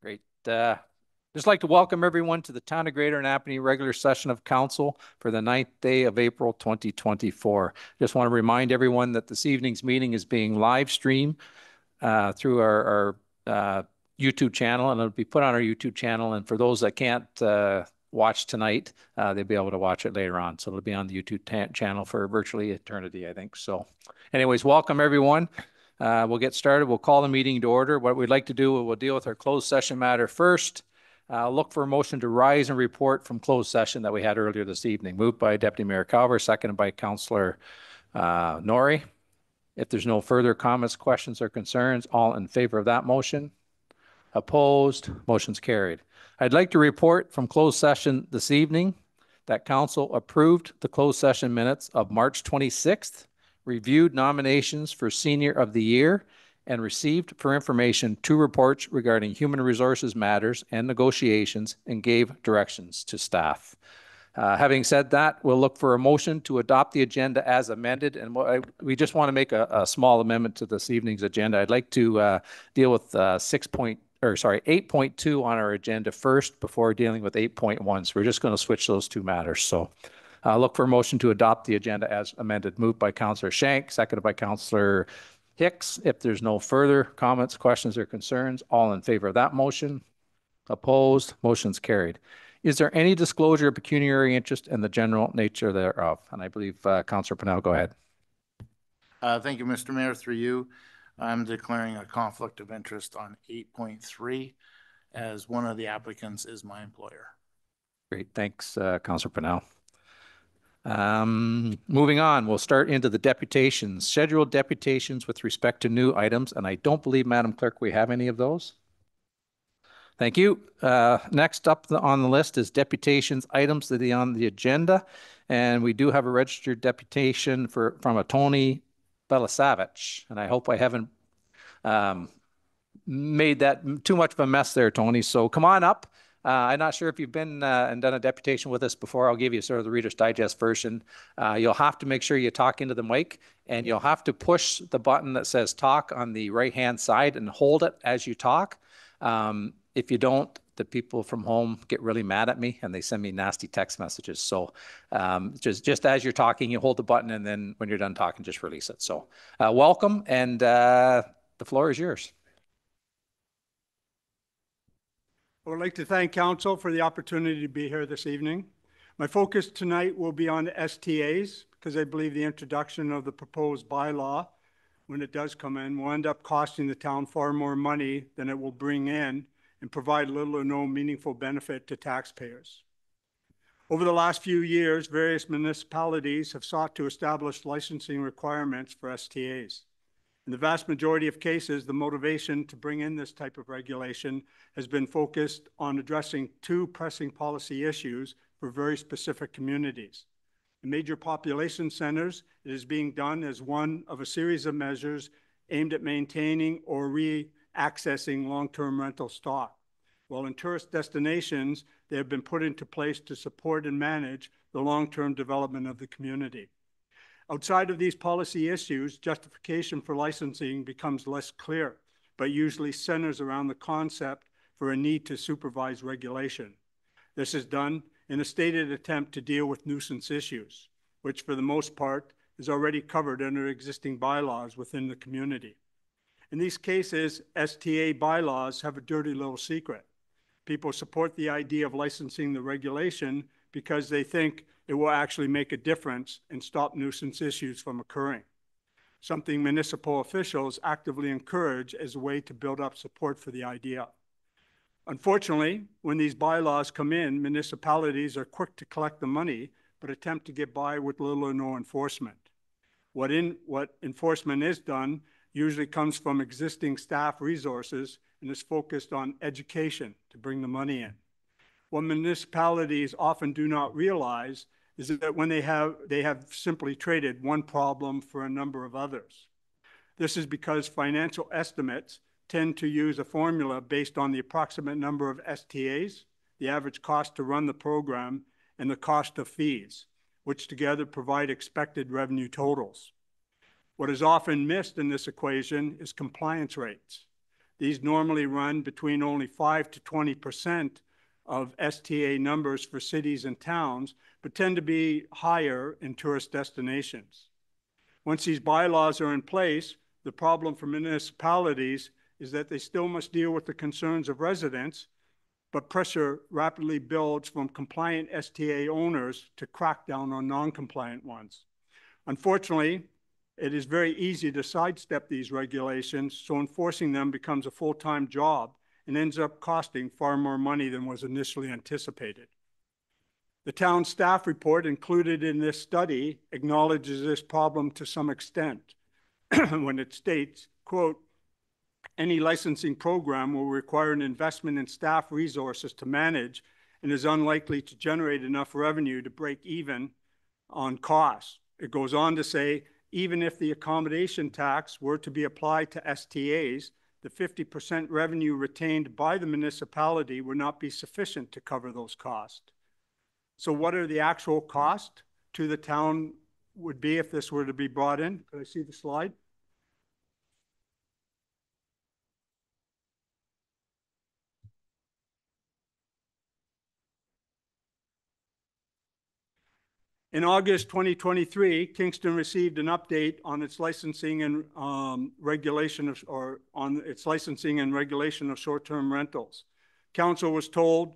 Great. Uh, just like to welcome everyone to the Town of Greater Napanee regular session of council for the ninth day of April 2024. Just want to remind everyone that this evening's meeting is being live streamed uh, through our uh, YouTube channel, and it'll be put on our YouTube channel. And for those that can't watch tonight, they'll be able to watch it later on. So it'll be on the YouTube channel for virtually eternity, I think. So anyways, welcome everyone. Uh, we'll get started. We'll call the meeting to order. What we'd like to do, we'll deal with our closed session matter first. Uh, look for a motion to rise and report from closed session that we had earlier this evening. Moved by Deputy Mayor Calver, seconded by Councillor uh, Norrie. If there's no further comments, questions, or concerns, all in favor of that motion? Opposed? Motion's carried. I'd like to report from closed session this evening that council approved the closed session minutes of March 26th, reviewed nominations for Senior of the Year, and received for information two reports regarding human resources matters and negotiations and gave directions to staff. Uh, having said that, we'll look for a motion to adopt the agenda as amended. And we just want to make a small amendment to this evening's agenda. I'd like to uh, deal with uh, six point or sorry 8.2 on our agenda first before dealing with 8.1. So we're just going to switch those two matters. So Uh, look for a motion to adopt the agenda as amended. Moved by Councillor Shank, seconded by Councillor Hicks. If there's no further comments, questions, or concerns, all in favor of that motion? Opposed? Motion's carried. Is there any disclosure of pecuniary interest in the general nature thereof? And I believe uh, Councillor Pennell, go ahead. Uh, thank you, Mr. Mayor. Through you, I'm declaring a conflict of interest on 8.3 as one of the applicants is my employer. Great. Thanks, Councillor Pennell. Moving on, we'll start into the deputations. Scheduled deputations with respect to new items. And I don't believe, Madam Clerk, we have any of those. Thank you. Uh, next up on the list is deputations items that are on the agenda. And we do have a registered deputation for, from a Tony Belasavage. And I hope I haven't um, made that too much of a mess there, Tony. So come on up. Uh, I'm not sure if you've been uh, and done a deputation with us before. I'll give you sort of the Reader's Digest version. Uh, you'll have to make sure you talk into the mic, and you'll have to push the button that says talk on the right-hand side and hold it as you talk. Um, if you don't, the people from home get really mad at me, and they send me nasty text messages. So um, just just as you're talking, you hold the button, and then when you're done talking, just release it. So welcome, and the floor is yours. I would like to thank council for the opportunity to be here this evening. My focus tonight will be on STAs because I believe the introduction of the proposed bylaw, when it does come in, will end up costing the town far more money than it will bring in and provide little or no meaningful benefit to taxpayers. Over the last few years, various municipalities have sought to establish licensing requirements for STAs. In the vast majority of cases, the motivation to bring in this type of regulation has been focused on addressing two pressing policy issues for very specific communities. In major population centers, it is being done as one of a series of measures aimed at maintaining or re-accessing long-term rental stock. While in tourist destinations, they have been put into place to support and manage the long-term development of the community. Outside of these policy issues, justification for licensing becomes less clear, but usually centers around the concept for a need to supervise regulation. This is done in a stated attempt to deal with nuisance issues, which for the most part is already covered under existing bylaws within the community. In these cases, STA bylaws have a dirty little secret. People support the idea of licensing the regulation because they think it will actually make a difference and stop nuisance issues from occurring, something municipal officials actively encourage as a way to build up support for the idea. Unfortunately, when these bylaws come in, municipalities are quick to collect the money but attempt to get by with little or no enforcement. What enforcement is done usually comes from existing staff resources and is focused on education to bring the money in. What municipalities often do not realize is that when they have they have simply traded one problem for a number of others. This is because financial estimates tend to use a formula based on the approximate number of STAs, the average cost to run the program, and the cost of fees, which together provide expected revenue totals. What is often missed in this equation is compliance rates. These normally run between only 5 to 20% of STA numbers for cities and towns, but tend to be higher in tourist destinations. Once these bylaws are in place, the problem for municipalities is that they still must deal with the concerns of residents, but pressure rapidly builds from compliant STA owners to crack down on non-compliant ones. Unfortunately, it is very easy to sidestep these regulations, so enforcing them becomes a full-time job and ends up costing far more money than was initially anticipated. The town staff report included in this study acknowledges this problem to some extent when it states, quote, any licensing program will require an investment in staff resources to manage and is unlikely to generate enough revenue to break even on costs. It goes on to say, even if the accommodation tax were to be applied to STAs, the 50% revenue retained by the municipality would not be sufficient to cover those costs. So what are the actual costs to the town would be if this were to be brought in? Could I see the slide? In August 2023, Kingston received an update on its licensing and um, regulation of, or on its licensing and regulation of short-term rentals. Council was told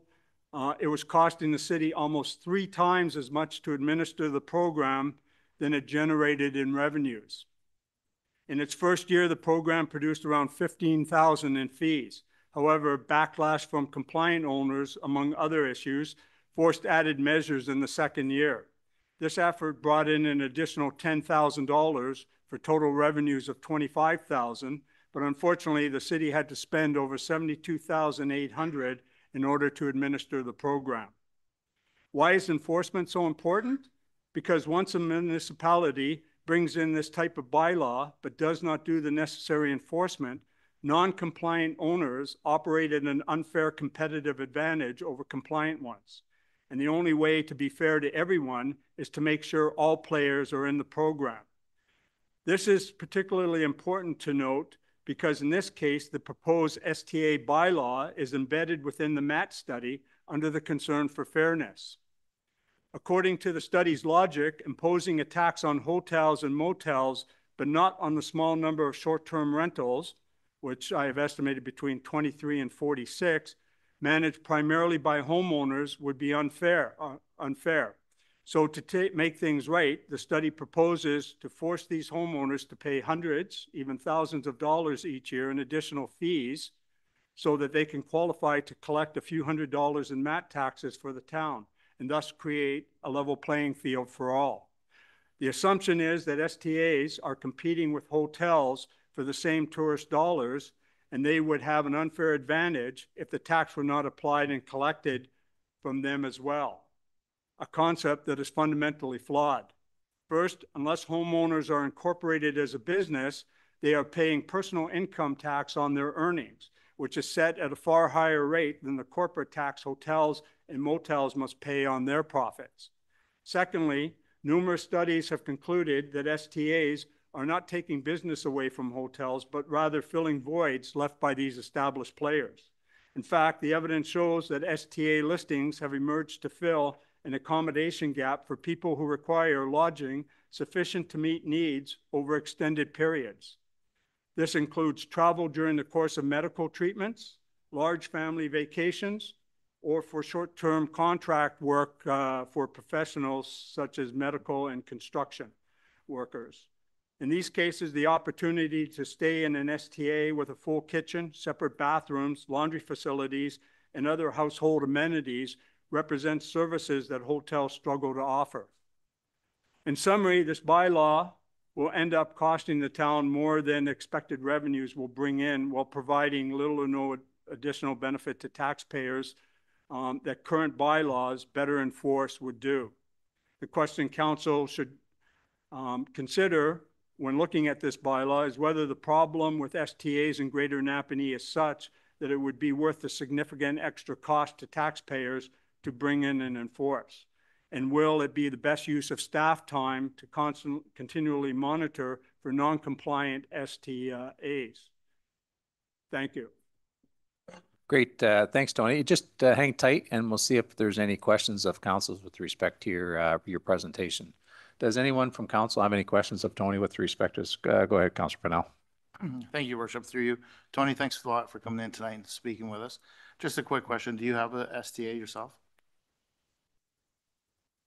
uh, it was costing the city almost three times as much to administer the program than it generated in revenues. In its first year, the program produced around 15,000 in fees. However, backlash from compliant owners, among other issues, forced added measures in the second year. This effort brought in an additional $10,000 for total revenues of 25,000, but unfortunately the city had to spend over 72,800 in order to administer the program. Why is enforcement so important? Because once a municipality brings in this type of bylaw but does not do the necessary enforcement, non-compliant owners operate at an unfair competitive advantage over compliant ones. And the only way to be fair to everyone is to make sure all players are in the program. This is particularly important to note because in this case, the proposed STA bylaw is embedded within the MAT study under the concern for fairness. According to the study's logic, imposing a tax on hotels and motels, but not on the small number of short-term rentals, which I have estimated between 23 and 46, managed primarily by homeowners would be unfair. Uh, unfair. So to make things right, the study proposes to force these homeowners to pay hundreds, even thousands of dollars each year in additional fees so that they can qualify to collect a few hundred dollars in MAT taxes for the town and thus create a level playing field for all. The assumption is that STAs are competing with hotels for the same tourist dollars and they would have an unfair advantage if the tax were not applied and collected from them as well, a concept that is fundamentally flawed. First, unless homeowners are incorporated as a business, they are paying personal income tax on their earnings, which is set at a far higher rate than the corporate tax hotels and motels must pay on their profits. Secondly, numerous studies have concluded that STAs are not taking business away from hotels, but rather filling voids left by these established players. In fact, the evidence shows that STA listings have emerged to fill an accommodation gap for people who require lodging sufficient to meet needs over extended periods. This includes travel during the course of medical treatments, large family vacations, or for short-term contract work uh, for professionals such as medical and construction workers. In these cases, the opportunity to stay in an STA with a full kitchen, separate bathrooms, laundry facilities, and other household amenities represents services that hotels struggle to offer. In summary, this bylaw will end up costing the town more than expected revenues will bring in while providing little or no additional benefit to taxpayers um, that current bylaws better enforced would do. The question council should um, consider when looking at this bylaw is whether the problem with STAs in Greater Napanee is such that it would be worth the significant extra cost to taxpayers to bring in and enforce? And will it be the best use of staff time to constant, continually monitor for non-compliant STAs? Thank you. Great. Uh, thanks, Tony. Just uh, hang tight and we'll see if there's any questions of councils with respect to your, uh, your presentation. Does anyone from council have any questions of Tony with respect to, this? uh, go ahead, Councilor Pennell. Thank you, Worship, through you. Tony, thanks a lot for coming in tonight and speaking with us. Just a quick question. Do you have a STA yourself?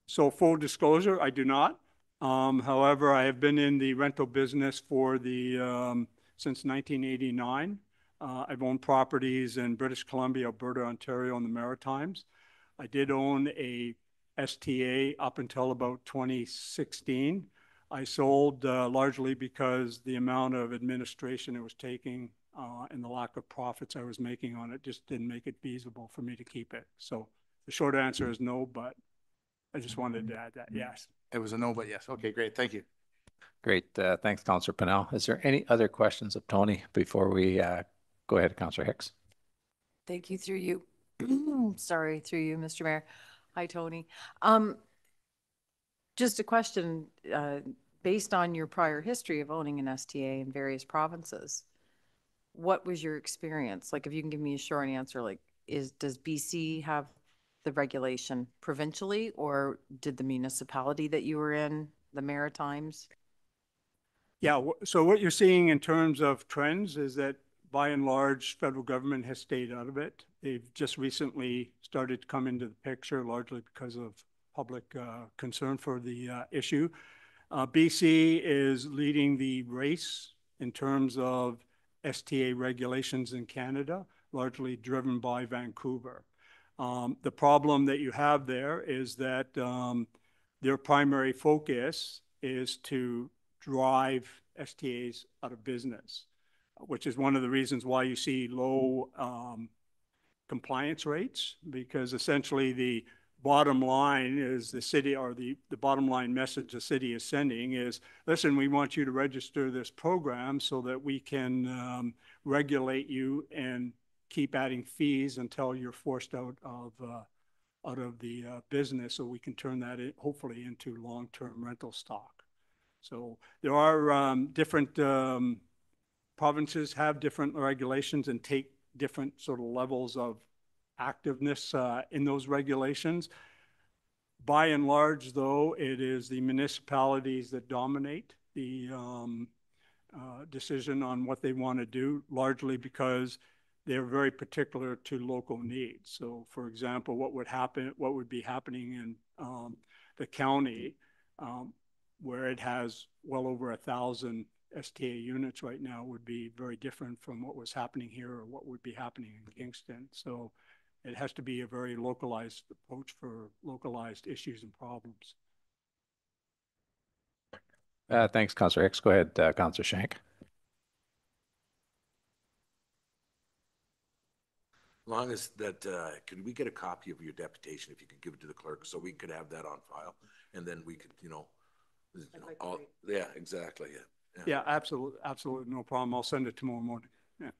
So full disclosure, I do not. Um, however, I have been in the rental business for the, um, since nineteen eighty-nine. Uh, I've owned properties in British Columbia, Alberta, Ontario, and the Maritimes. I did own a STA up until about twenty sixteen. I sold, uh, largely because the amount of administration it was taking, uh, and the lack of profits I was making on it just didn't make it feasible for me to keep it. So the short answer is no, but I just wanted to add that, yes. It was a no, but yes. Okay, great. Thank you. Great. Uh, thanks, Councilor Pennell. Is there any other questions of Tony before we uh, go ahead, Councilor Hicks? Thank you through you. Sorry, through you, Mr. Mayor. Hi, Tony. Um, just a question, uh, based on your prior history of owning an STA in various provinces, what was your experience? Like, if you can give me a short answer, like, is, does BC have the regulation provincially, or did the municipality that you were in, the Maritimes? Yeah, so what you're seeing in terms of trends is that by and large, federal government has stayed out of it. They've just recently started to come into the picture largely because of public uh, concern for the uh, issue. Uh, BC is leading the race in terms of STA regulations in Canada, largely driven by Vancouver. Um, The problem that you have there is that um, their primary focus is to drive STAs out of business, which is one of the reasons why you see low um, compliance rates, because essentially the bottom line is the city, or the, the bottom line message the city is sending is, listen, we want you to register this program so that we can um, regulate you and keep adding fees until you're forced out of, uh, out of the uh, business, so we can turn that in, hopefully into long-term rental stock. So there are um, different um, provinces have different regulations and take different sort of levels of activeness uh, in those regulations. By and large, though, it is the municipalities that dominate the um, uh, decision on what they want to do, largely because they're very particular to local needs. So, for example, what would happen, what would be happening in um, the county, um, where it has well over a thousand STA units right now, would be very different from what was happening here or what would be happening in Kingston. So, it has to be a very localized approach for localized issues and problems. Uh, thanks, Councilor Hicks. Go ahead, uh, Councilor Shank. Long as that, uh, could we get a copy of your deputation if you could give it to the clerk so we could have that on file? And then we could, you know, you know, like all, yeah, exactly, yeah. Yeah, absolutely, absolutely, no problem. I'll send it tomorrow morning. Yeah.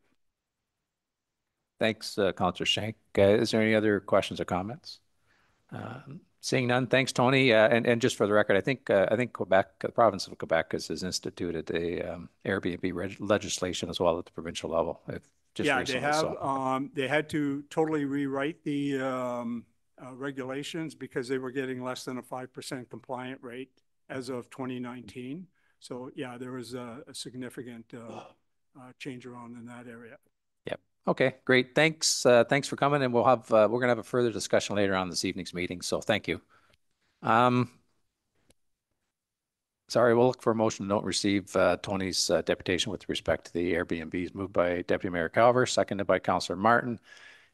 Thanks, uh, Councilor Shank. Uh, is there any other questions or comments? Um, Seeing none, thanks, Tony. Uh, and, and just for the record, I think, uh, I think Quebec, the province of Quebec has, has instituted a um, Airbnb reg- legislation as well at the provincial level. if- just Yeah, they recently, have, so- um, they had to totally rewrite the, um, uh, regulations because they were getting less than a five percent compliant rate as of twenty nineteen. So, yeah, there was a, a significant, uh, uh, change around in that area. Yep. Okay, great. Thanks, uh, thanks for coming and we'll have, we're gonna have a further discussion later on this evening's meeting, so thank you. Um, sorry, we'll look for a motion to don't receive, uh, Tony's uh, deputation with respect to the Airbnbs moved by Deputy Mayor Calver, seconded by Councillor Martin.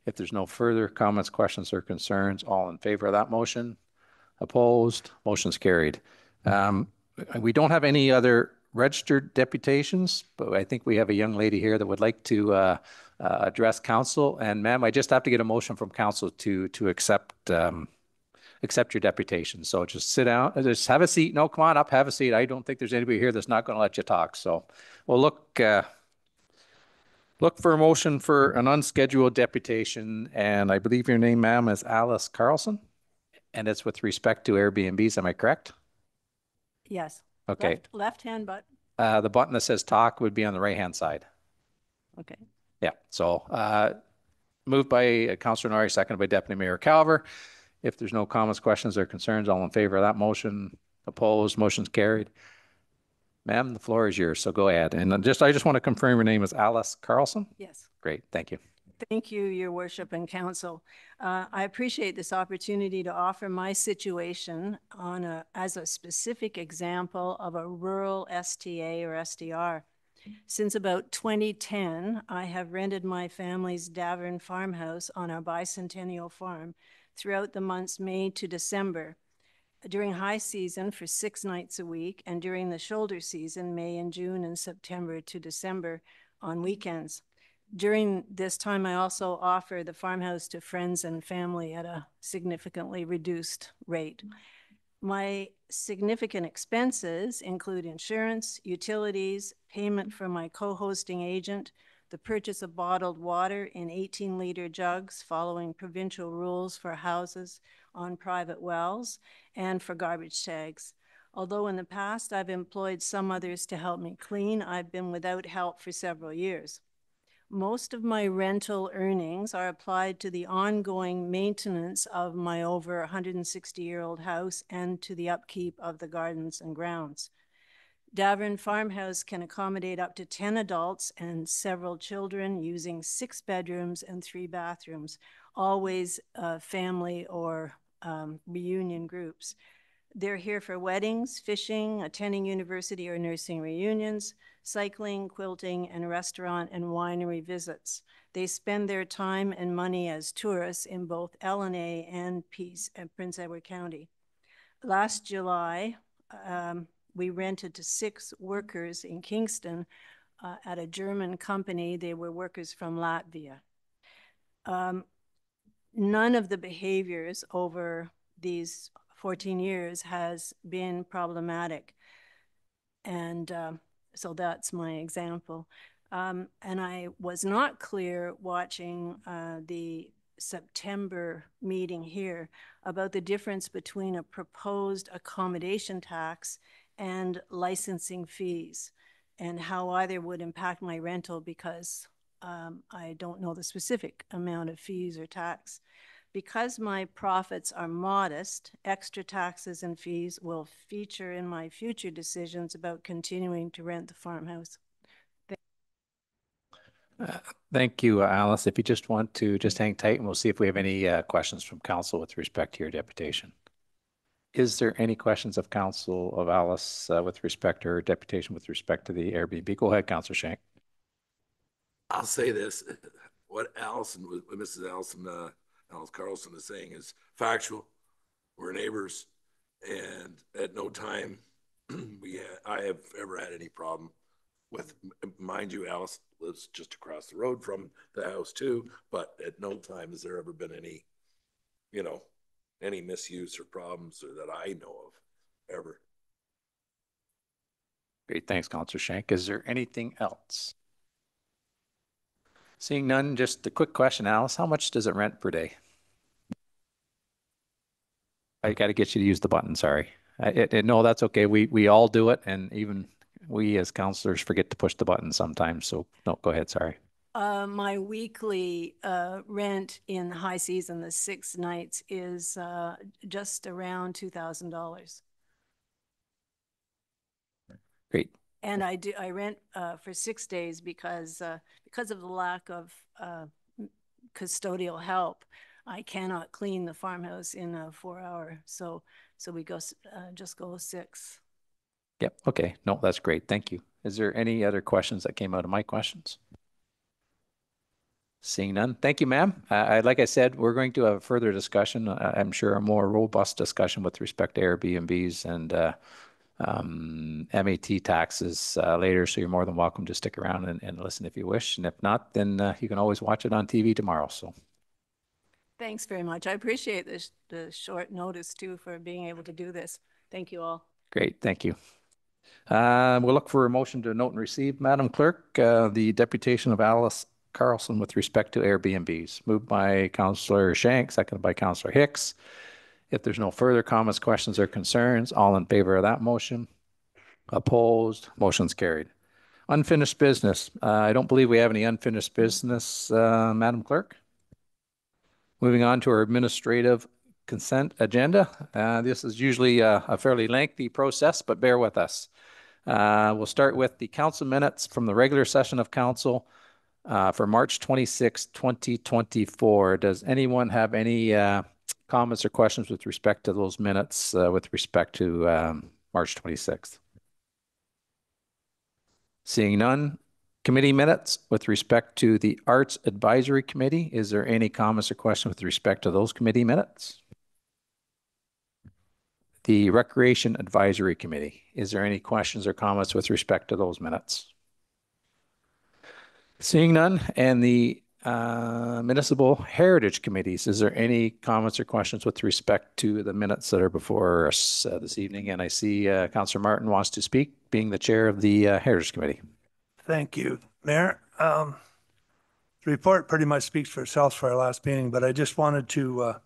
If there's no further comments, questions or concerns, all in favor of that motion? Opposed? Motion's carried. Um, we don't have any other registered deputations, but I think we have a young lady here that would like to uh, uh, address council. And ma'am, I just have to get a motion from council to to accept um, accept your deputation. So just sit down, uh, just have a seat. No, come on up, have a seat. I don't think there's anybody here that's not going to let you talk. So we'll look. Uh, Look for a motion for an unscheduled deputation, and I believe your name, ma'am, is Alice Carlson, and it's with respect to Airbnbs. Am I correct? Yes. Okay. Left- Left-hand, button, Uh, the button that says talk would be on the right-hand side. okay. Yeah, so uh, moved by Councillor Norrie, seconded by Deputy Mayor Calver. If there's no comments, questions, or concerns, all in favor of that motion? Opposed? Motion's carried. Ma'am, the floor is yours, so go ahead. And just, I just want to confirm your name is Alice Carlson? Yes. Great, thank you. Thank you, Your Worship and Council. Uh, I appreciate this opportunity to offer my situation on a, as a specific example of a rural STA or STR. Since about 2010, I have rented my family's Davern farmhouse on our bicentennial farm throughout the months May to December. During high season for six nights a week, and during the shoulder season, May and June and September to December on weekends. During this time, I also offer the farmhouse to friends and family at a significantly reduced rate. My significant expenses include insurance, utilities, payment from my co-hosting agent, the purchase of bottled water in 18-liter jugs following provincial rules for houses on private wells, and for garbage tags. Although in the past I've employed some others to help me clean, I've been without help for several years. Most of my rental earnings are applied to the ongoing maintenance of my over 160-year-old house and to the upkeep of the gardens and grounds. Davern Farmhouse can accommodate up to 10 adults and several children using six bedrooms and three bathrooms, always uh, family or um, reunion groups. They're here for weddings, fishing, attending university or nursing reunions, cycling, quilting, and restaurant and winery visits. They spend their time and money as tourists in both LNA and Peace and Prince Edward County. Last July, um, we rented to six workers in Kingston uh, at a German company. They were workers from Latvia. Um, none of the behaviors over these 14 years has been problematic. And uh, so that's my example. Um, and I was not clear watching uh, the September meeting here about the difference between a proposed accommodation tax and licensing fees and how either would impact my rental because um, I don't know the specific amount of fees or tax. Because my profits are modest, extra taxes and fees will feature in my future decisions about continuing to rent the farmhouse. Uh, Thank you, uh, Alice. If you just want to just hang tight and we'll see if we have any uh, questions from council with respect to your deputation. Is there any questions of council of Alice uh, with respect to her deputation with respect to the Airbnb? Go ahead, Councillor Shank. I'll say this, what Allison, what Mrs. Allison, uh, Alice Carlson is saying is factual. We're neighbors and at no time we, ha- I have ever had any problem with, mind you, Alice lives just across the road from the house too, but at no time has there ever been any, you know, any misuse or problems or that I know of ever. Great, thanks, Councillor Shank. Is there anything else? Seeing none, just a quick question, Alice. How much does it rent per day? I got to get you to use the button, sorry. I, it, it- no, that's okay. We, we all do it and even we as counselors forget to push the button sometimes. So no, go ahead, sorry. Uh, my weekly uh, rent in high season, the six nights, is uh, just around $2,000. Great. And I do, I rent uh, for six days because, uh, because of the lack of uh, custodial help. I cannot clean the farmhouse in a four hour, so, so we go, uh, just go six. Yep, okay. No, that's great. Thank you. Is there any other questions that came out of my questions? Seeing none. Thank you, ma'am. Uh, like I said, we're going to have a further discussion. uh, I'm sure a more robust discussion with respect to Airbnbs and uh, um, MAT taxes uh, later. So you're more than welcome to stick around and, and listen if you wish. And if not, then uh, you can always watch it on TV tomorrow. So Thanks very much. I appreciate the, sh- the short notice too for being able to do this. Thank you all. great. Thank you. Uh, we'll look for a motion to note and receive, Madam Clerk, uh, the deputation of Alice Carlson with respect to Airbnbs. Moved by Councillor Shank, seconded by Councillor Hicks. If there's no further comments, questions, or concerns, all in favor of that motion? Opposed? Motion's carried. Unfinished business. Uh, I don't believe we have any unfinished business, uh, Madam Clerk. Moving on to our administrative consent agenda. Uh, This is usually a a fairly lengthy process, but bear with us. Uh, We'll start with the council minutes from the regular session of council uh, for March 26, 2024. Does anyone have any uh, comments or questions with respect to those minutes uh, with respect to um, March 26th? Seeing none, committee minutes with respect to the Arts Advisory Committee. Is there any comments or questions with respect to those committee minutes? The Recreation Advisory Committee. Is there any questions or comments with respect to those minutes? Seeing none, and the uh, Municipal Heritage Committees, is there any comments or questions with respect to the minutes that are before us uh, this evening? And I see uh, Councillor Martin wants to speak, being the chair of the uh, Heritage Committee. Thank you, Mayor. Um, the report pretty much speaks for itself for our last meeting, but I just wanted to, uh,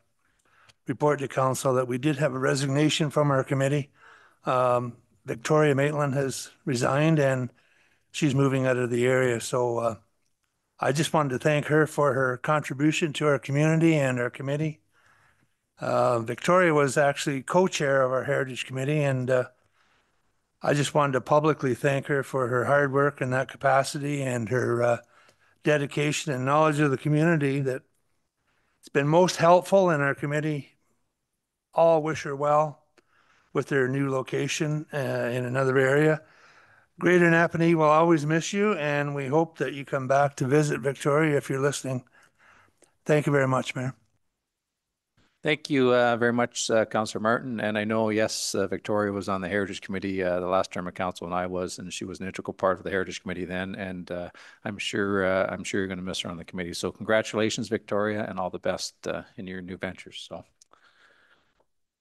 report to council that we did have a resignation from our committee. Um, Victoria Maitland has resigned and she's moving out of the area, so, uh, I just wanted to thank her for her contribution to our community and our committee. Uh, Victoria was actually co-chair of our Heritage Committee and, uh, I just wanted to publicly thank her for her hard work in that capacity and her uh, dedication and knowledge of the community that it's been most helpful in our committee. All wish her well with their new location uh, in another area. Greater Napanee will always miss you, and we hope that you come back to visit Victoria if you're listening. Thank you very much, Mayor. Thank you uh, very much, uh, Councillor Martin. And I know, yes, uh, Victoria was on the Heritage Committee uh, the last term of council, and I was, and she was an integral part of the Heritage Committee then. And uh, I'm sure uh, I'm sure you're going to miss her on the committee. So congratulations, Victoria, and all the best uh, in your new ventures. So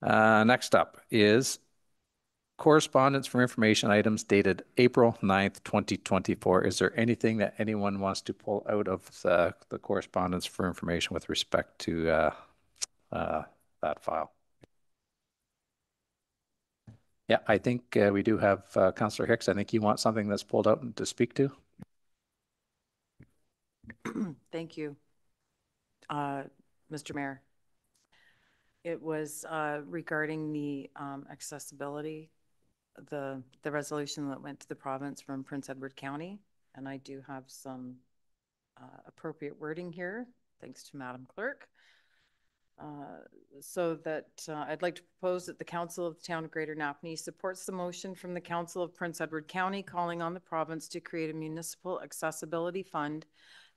next up is correspondence for information items dated April 9th, 2024. Is there anything that anyone wants to pull out of the, the correspondence for information with respect to uh, uh, that file. Yeah, I think uh, we do have uh, Councillor Hicks. I think you want something that's pulled out to speak to. Thank you, uh, Mr. Mayor. It was uh, regarding the um, accessibility, the, the resolution that went to the province from Prince Edward County. And I do have some uh, appropriate wording here, thanks to Madam Clerk. Uh, So that uh, I'd like to propose that the Council of the Town of Greater Napanee supports the motion from the Council of Prince Edward County calling on the province to create a municipal accessibility fund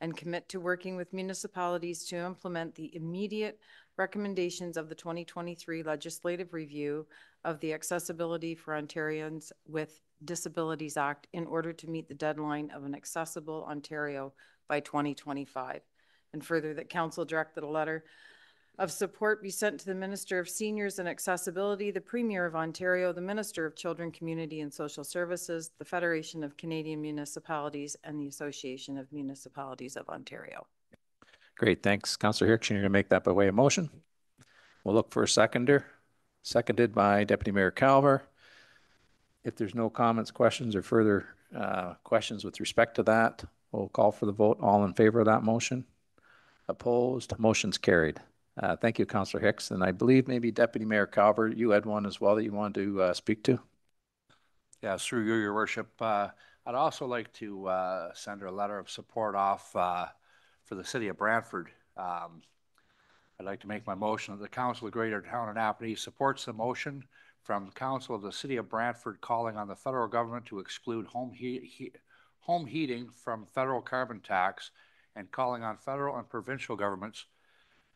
and commit to working with municipalities to implement the immediate recommendations of the 2023 legislative review of the Accessibility for Ontarians with Disabilities Act in order to meet the deadline of an accessible Ontario by 2025. And further, that council directed a letter of support be sent to the Minister of Seniors and Accessibility, the Premier of Ontario, the Minister of Children, Community and Social Services, the Federation of Canadian Municipalities, and the Association of Municipalities of Ontario. Great, thanks, Councillor Hicks. You're going to make that by way of motion. We'll look for a seconder. Seconded by Deputy Mayor Calver. If there's no comments, questions, or further uh, questions with respect to that, we'll call for the vote. All in favor of that motion? Opposed? Motion's carried. Uh, Thank you, Councillor Hicks. And I believe maybe Deputy Mayor Calver, you had one as well that you wanted to uh, speak to? Yeah, through you, your worship. Uh, I'd also like to uh, send a letter of support off uh, for the city of Brantford. Um, I'd like to make my motion that the Council of Greater Town of Napanee supports the motion from the Council of the City of Brantford calling on the federal government to exclude home heat, he- home heating from federal carbon tax and calling on federal and provincial governments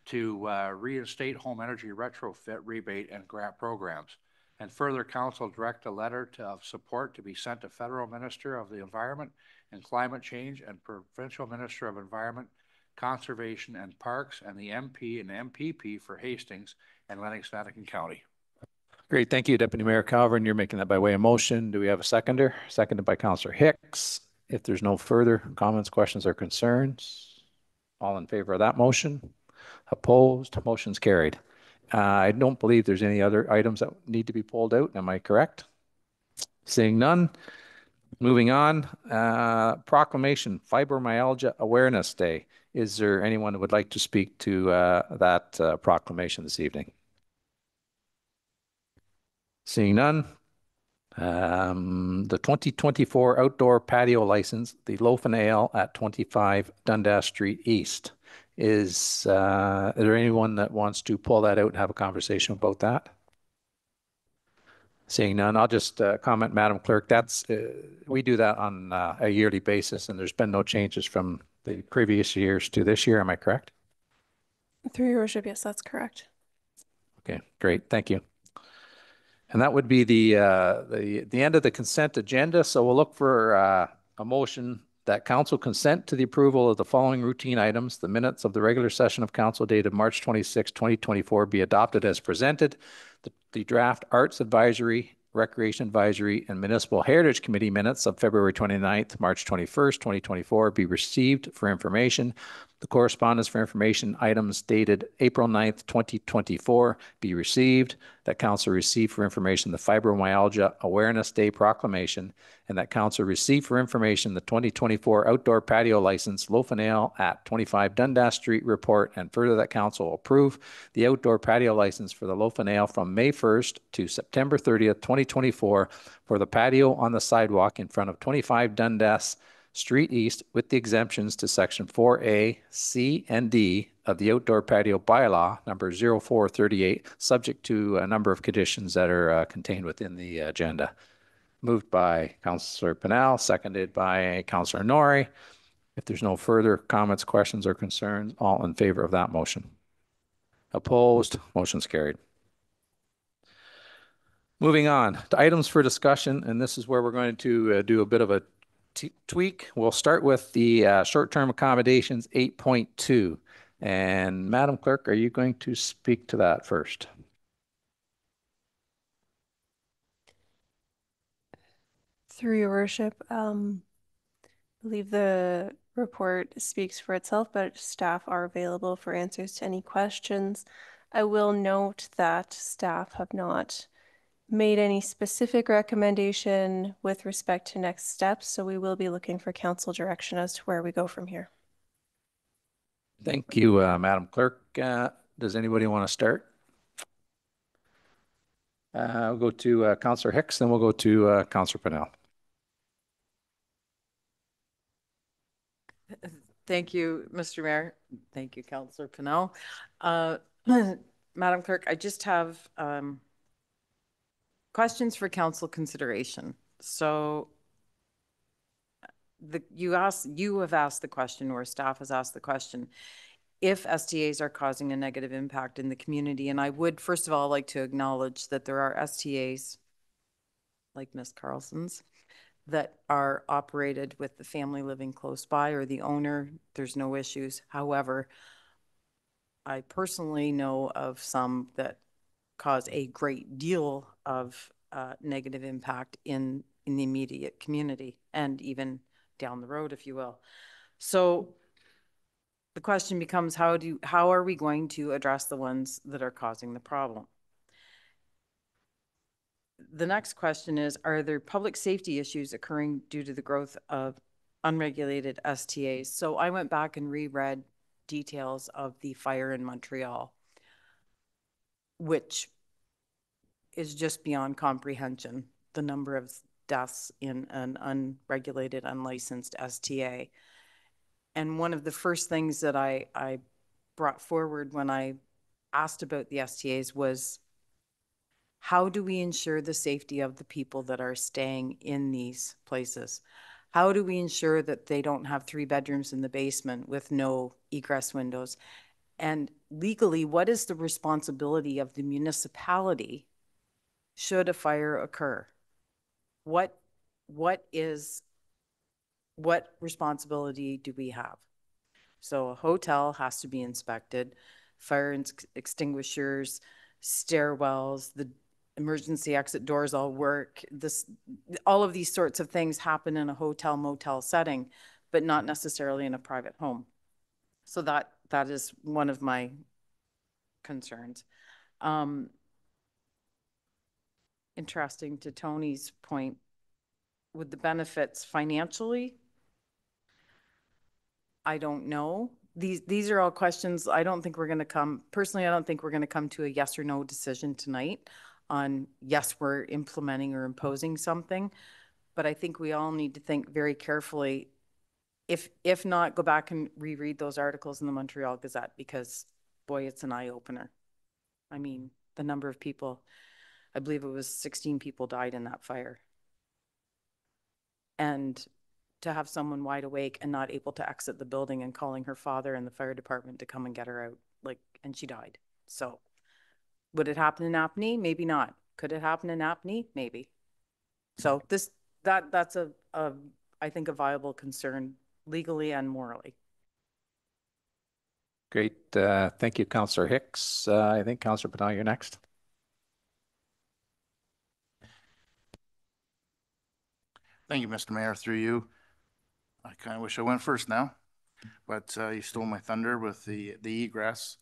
to uh, reinstate home energy retrofit rebate and grant programs. And further, council direct a letter to, of support to be sent to Federal Minister of the Environment and Climate Change and Provincial Minister of Environment, Conservation and Parks, and the MP and MPP for Hastings and Lennox and Addington County. Great, thank you, Deputy Mayor Calver, and you're making that by way of motion. Do we have a seconder? Seconded by Councillor Hicks. If there's no further comments, questions, or concerns, all in favor of that motion? Opposed? Motion's carried. Uh, I don't believe there's any other items that need to be pulled out. Am I correct? Seeing none, Moving on, uh, proclamation Fibromyalgia Awareness Day. Is there anyone who would like to speak to uh, that uh, proclamation this evening? Seeing none, um, the 2024 outdoor patio license, the Loaf N' Ale at 25 Dundas Street East. Is, uh, is there anyone that wants to pull that out and have a conversation about that? Seeing none, I'll just uh, comment, Madam Clerk, that's, uh, we do that on uh, a yearly basis and there's been no changes from the previous years to this year, am I correct? Through your worship, yes, that's correct. Okay, great, thank you. And that would be the, uh, the, the end of the consent agenda, so we'll look for uh, a motion that council consent to the approval of the following routine items. The minutes of the regular session of council dated March 26, 2024 be adopted as presented. The, draft Arts Advisory, Recreation Advisory, and Municipal Heritage Committee minutes of February 29th, March 21st, 2024 be received for information. The correspondence for information items dated April 9th, 2024 be received. That council receive for information the Fibromyalgia Awareness Day proclamation and that council receive for information the 2024 outdoor patio license Loaf N' Ale at 25 Dundas Street report and further that council approve the outdoor patio license for the Loaf N' Ale from May 1st to September 30th, 2024 for the patio on the sidewalk in front of 25 Dundas Street East with the exemptions to section 4A, C, and D of the outdoor patio bylaw number 0438, subject to a number of conditions that are uh, contained within the agenda. Moved by Councillor Pinnell, seconded by Councillor Norrie. If there's no further comments, questions, or concerns, all in favor of that motion? Opposed? Motion's carried. Moving on to items for discussion, and this is where we're going to uh, do a bit of a tweak. We'll start with the uh, short-term accommodations 8.2. And Madam Clerk, are you going to speak to that first? Through your worship, um, I believe the report speaks for itself, but staff are available for answers to any questions. I will note that staff have not made any specific recommendation with respect to next steps, so we will be looking for council direction as to where we go from here. Thank you, uh, Madam Clerk. Uh, Does anybody want to start? Uh, I'll go to uh, Councillor Hicks, then we'll go to uh, Councillor Pinnell. Thank you, Mr. Mayor. Thank you, Councillor Pinnell. Uh, Madam Clerk, I just have um, questions for council consideration. So the, you asked, you have asked the question, or staff has asked the question, if STAs are causing a negative impact in the community. And I would, first of all, like to acknowledge that there are STAs, like Miss Carlson's, that are operated with the family living close by or the owner. There's no issues. However, I personally know of some that cause a great deal of uh, negative impact in, in the immediate community and even down the road, if you will. So the question becomes how do how are we going to address the ones that are causing the problem? The next question is Are there public safety issues occurring due to the growth of unregulated STAs? So I went back and reread details of the fire in Montreal, which is just beyond comprehension the number of deaths in an unregulated, unlicensed STA. And one of the first things that I, I brought forward when I asked about the STAs was how do we ensure the safety of the people that are staying in these places? How do we ensure that they don't have three bedrooms in the basement with no egress windows? And legally, what is the responsibility of the municipality should a fire occur? What, what is, what responsibility do we have? So a hotel has to be inspected, fire extinguishers, stairwells, the emergency exit doors all work. This, all of these sorts of things happen in a hotel motel setting, but not necessarily in a private home. So that, that is one of my concerns. Um, interesting to Tony's point, with the benefits financially? I don't know. These, these are all questions, I don't think we're gonna come, personally, I don't think we're gonna come to a yes or no decision tonight on, yes, we're implementing or imposing something. But I think we all need to think very carefully. If, if not, go back and reread those articles in the Montreal Gazette because boy, it's an eye opener. I mean, the number of people, I believe it was sixteen people died in that fire. And to have someone wide awake and not able to exit the building and calling her father and the fire department to come and get her out, like, and she died. So would it happen in Napanee? Maybe not. Could it happen in Napanee? Maybe. So this, that, that's a, a, I think a viable concern legally and morally. Great. Uh, thank you, Counselor Hicks. Uh, I think Counselor Pinnell, you're next. Thank you, Mr. Mayor, through you. I kind of wish I went first now, but uh, you stole my thunder with the, the egress.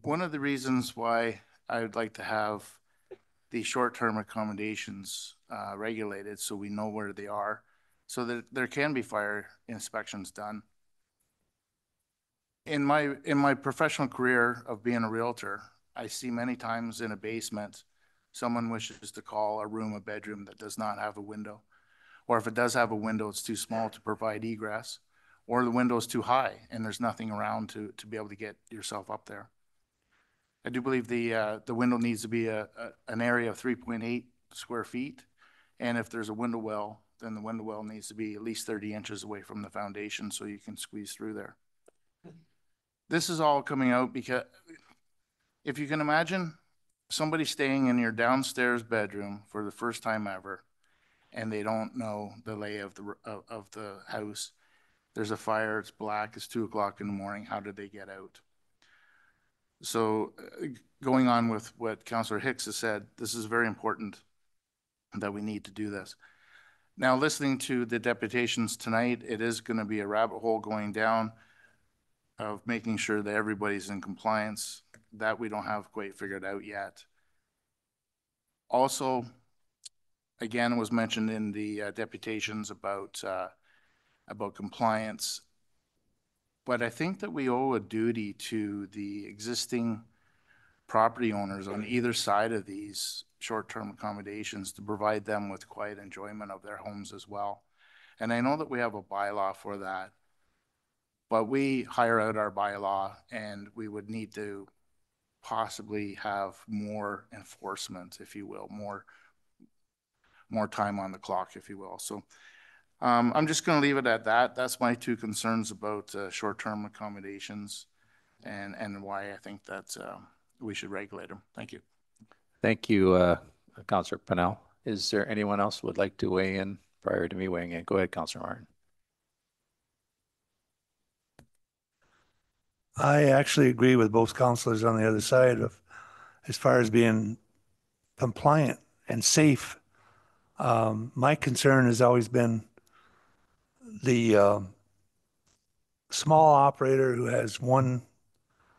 One of the reasons why I would like to have the short-term accommodations uh, regulated so we know where they are, so that there can be fire inspections done. In my, in my professional career of being a Realtor, I see many times in a basement, someone wishes to call a room a bedroom that does not have a window. Or if it does have a window, it's too small to provide egress, or the window is too high and there's nothing around to, to be able to get yourself up there. I do believe the, uh, the window needs to be a, a, an area of three point eight square feet. And if there's a window well, then the window well needs to be at least thirty inches away from the foundation so you can squeeze through there. This is all coming out because if you can imagine somebody staying in your downstairs bedroom for the first time ever and they don't know the lay of the, of, of the house. There's a fire, it's black, it's two o'clock in the morning, how did they get out? So uh, going on with what Councillor Hicks has said, this is very important that we need to do this. Now, listening to the deputations tonight, it is going to be a rabbit hole going down of making sure that everybody's in compliance. That we don't have quite figured out yet. Also, again, was mentioned in the uh, deputations about, uh, about compliance. But I think that we owe a duty to the existing property owners on either side of these short-term accommodations to provide them with quiet enjoyment of their homes as well. And I know that we have a bylaw for that, but we hire out our bylaw and we would need to possibly have more enforcement, if you will, more more time on the clock, if you will. So um, I'm just going to leave it at that. That's my two concerns about uh, short-term accommodations and, and why I think that uh, we should regulate them. Thank you. Thank you, uh, Counselor Pinnell. Is there anyone else would like to weigh in prior to me weighing in? Go ahead, Counselor Martin. I actually agree with both counselors on the other side of, as far as being compliant and safe. Um, my concern has always been the uh, small operator who has one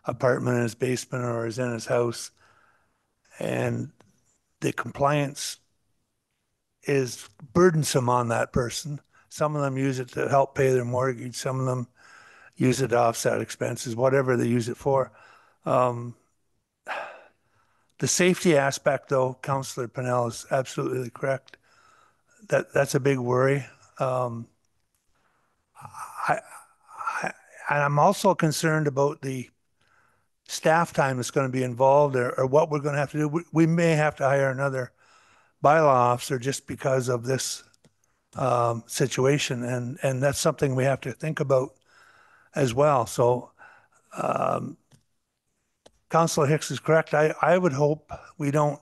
apartment in his basement or is in his house, and the compliance is burdensome on that person. Some of them use it to help pay their mortgage. Some of them use it to offset expenses, whatever they use it for. Um, the safety aspect, though, Councillor Pinnell is absolutely correct. That that's a big worry. Um, I, I, and I'm also concerned about the staff time that's going to be involved, or, or what we're going to have to do. We, we, may have to hire another bylaw officer just because of this um, situation, and and that's something we have to think about as well. So, um, Councilor Hicks is correct. I, I would hope we don't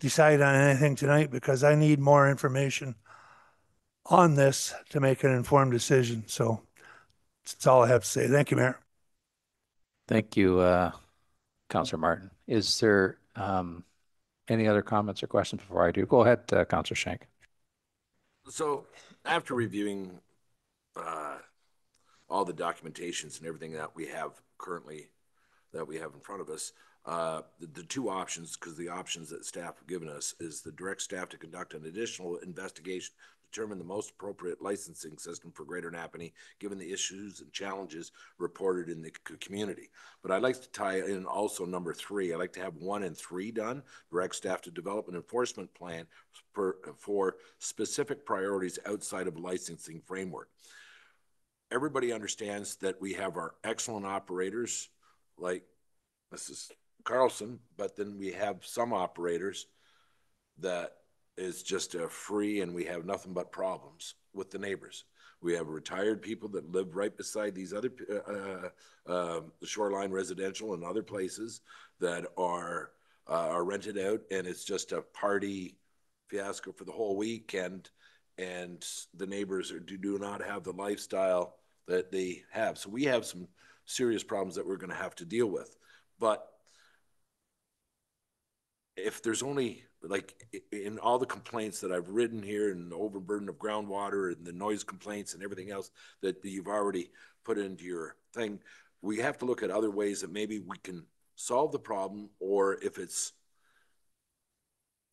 decide on anything tonight because I need more information on this to make an informed decision. So that's all I have to say. Thank you, Mayor. Thank you, uh, Counselor Martin. Is there um, any other comments or questions before I do? Go ahead, uh, Counselor Schenk. So after reviewing uh, all the documentations and everything that we have currently, that we have in front of us, uh, the, the two options, because the options that staff have given us is the direct staff to conduct an additional investigation, determine the most appropriate licensing system for Greater Napanee, given the issues and challenges reported in the community. But I'd like to tie in also number three. I'd like to have one and three done. Direct staff to develop an enforcement plan for, for specific priorities outside of licensing framework. Everybody understands that we have our excellent operators like Mrs. Carlson, but then we have some operators that is just a free and we have nothing but problems with the neighbors. We have retired people that live right beside these other, uh, uh, um, shoreline residential and other places that are, uh, are rented out and it's just a party fiasco for the whole weekend. And the neighbors are, do, do not have the lifestyle that they have. So we have some serious problems that we're gonna have to deal with. But if there's only, like, in all the complaints that I've written here and the overburden of groundwater and the noise complaints and everything else that you've already put into your thing, we have to look at other ways that maybe we can solve the problem, or if it's,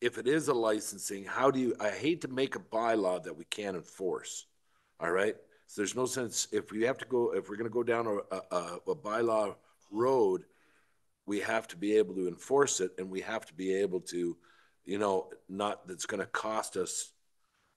if it is a licensing, how do you, I hate to make a bylaw that we can't enforce, all right? So there's no sense, if we have to go, if we're gonna go down a, a, a bylaw road, we have to be able to enforce it and we have to be able to, you know, not, that's gonna cost us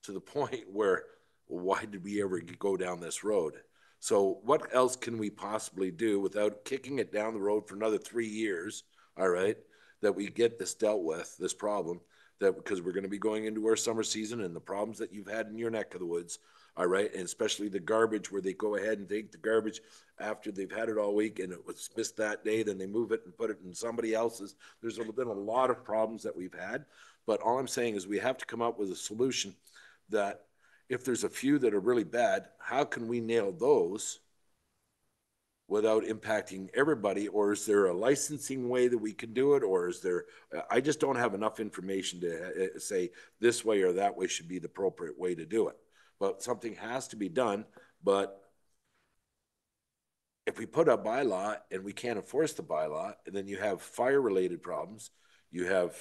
to the point where, why did we ever go down this road? So what else can we possibly do without kicking it down the road for another three years, all right? That we get this dealt with, this problem, that, because we're gonna be going into our summer season and the problems that you've had in your neck of the woods, all right, and especially the garbage where they go ahead and take the garbage after they've had it all week and it was missed that day, then they move it and put it in somebody else's. There's been a lot of problems that we've had, but all I'm saying is we have to come up with a solution that if there's a few that are really bad, how can we nail those without impacting everybody? Or is there a licensing way that we can do it? Or is there, I just don't have enough information to uh, say this way or that way should be the appropriate way to do it but something has to be done. But if we put a bylaw and we can't enforce the bylaw, and then you have fire-related problems, you have,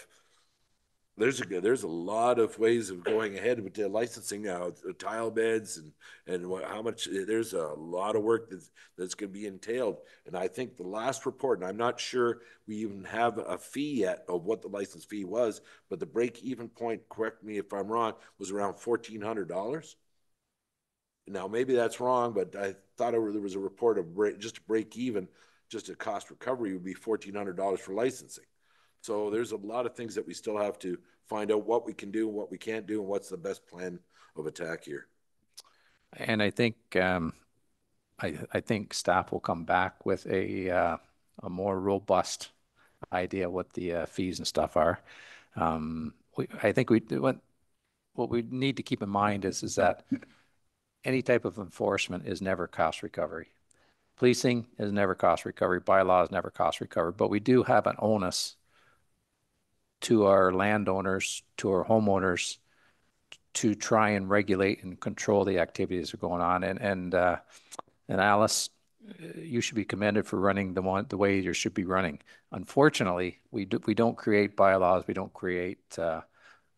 there's a, there's a lot of ways of going ahead with the licensing now, the tile beds and, and what, how much, there's a lot of work that's, that's gonna be entailed. And I think the last report, and I'm not sure we even have a fee yet of what the license fee was, but the break-even point, correct me if I'm wrong, was around fourteen hundred dollars? Now, maybe that's wrong, but I thought there was a report of break, just to break even, just a cost recovery would be fourteen hundred dollars for licensing. So there's a lot of things that we still have to find out what we can do and what we can't do and what's the best plan of attack here. And I think, um, I, I think staff will come back with a, uh, a more robust idea what the uh, fees and stuff are. Um, we, I think we, what, what we need to keep in mind is, is that any type of enforcement is never cost recovery. Policing is never cost recovery, bylaw is never cost recovery, but we do have an onus to our landowners, to our homeowners, to try and regulate and control the activities that are going on. And, and, uh, and Alice, you should be commended for running the one, the way you should be running. Unfortunately, we do, we don't create bylaws, we don't create, uh,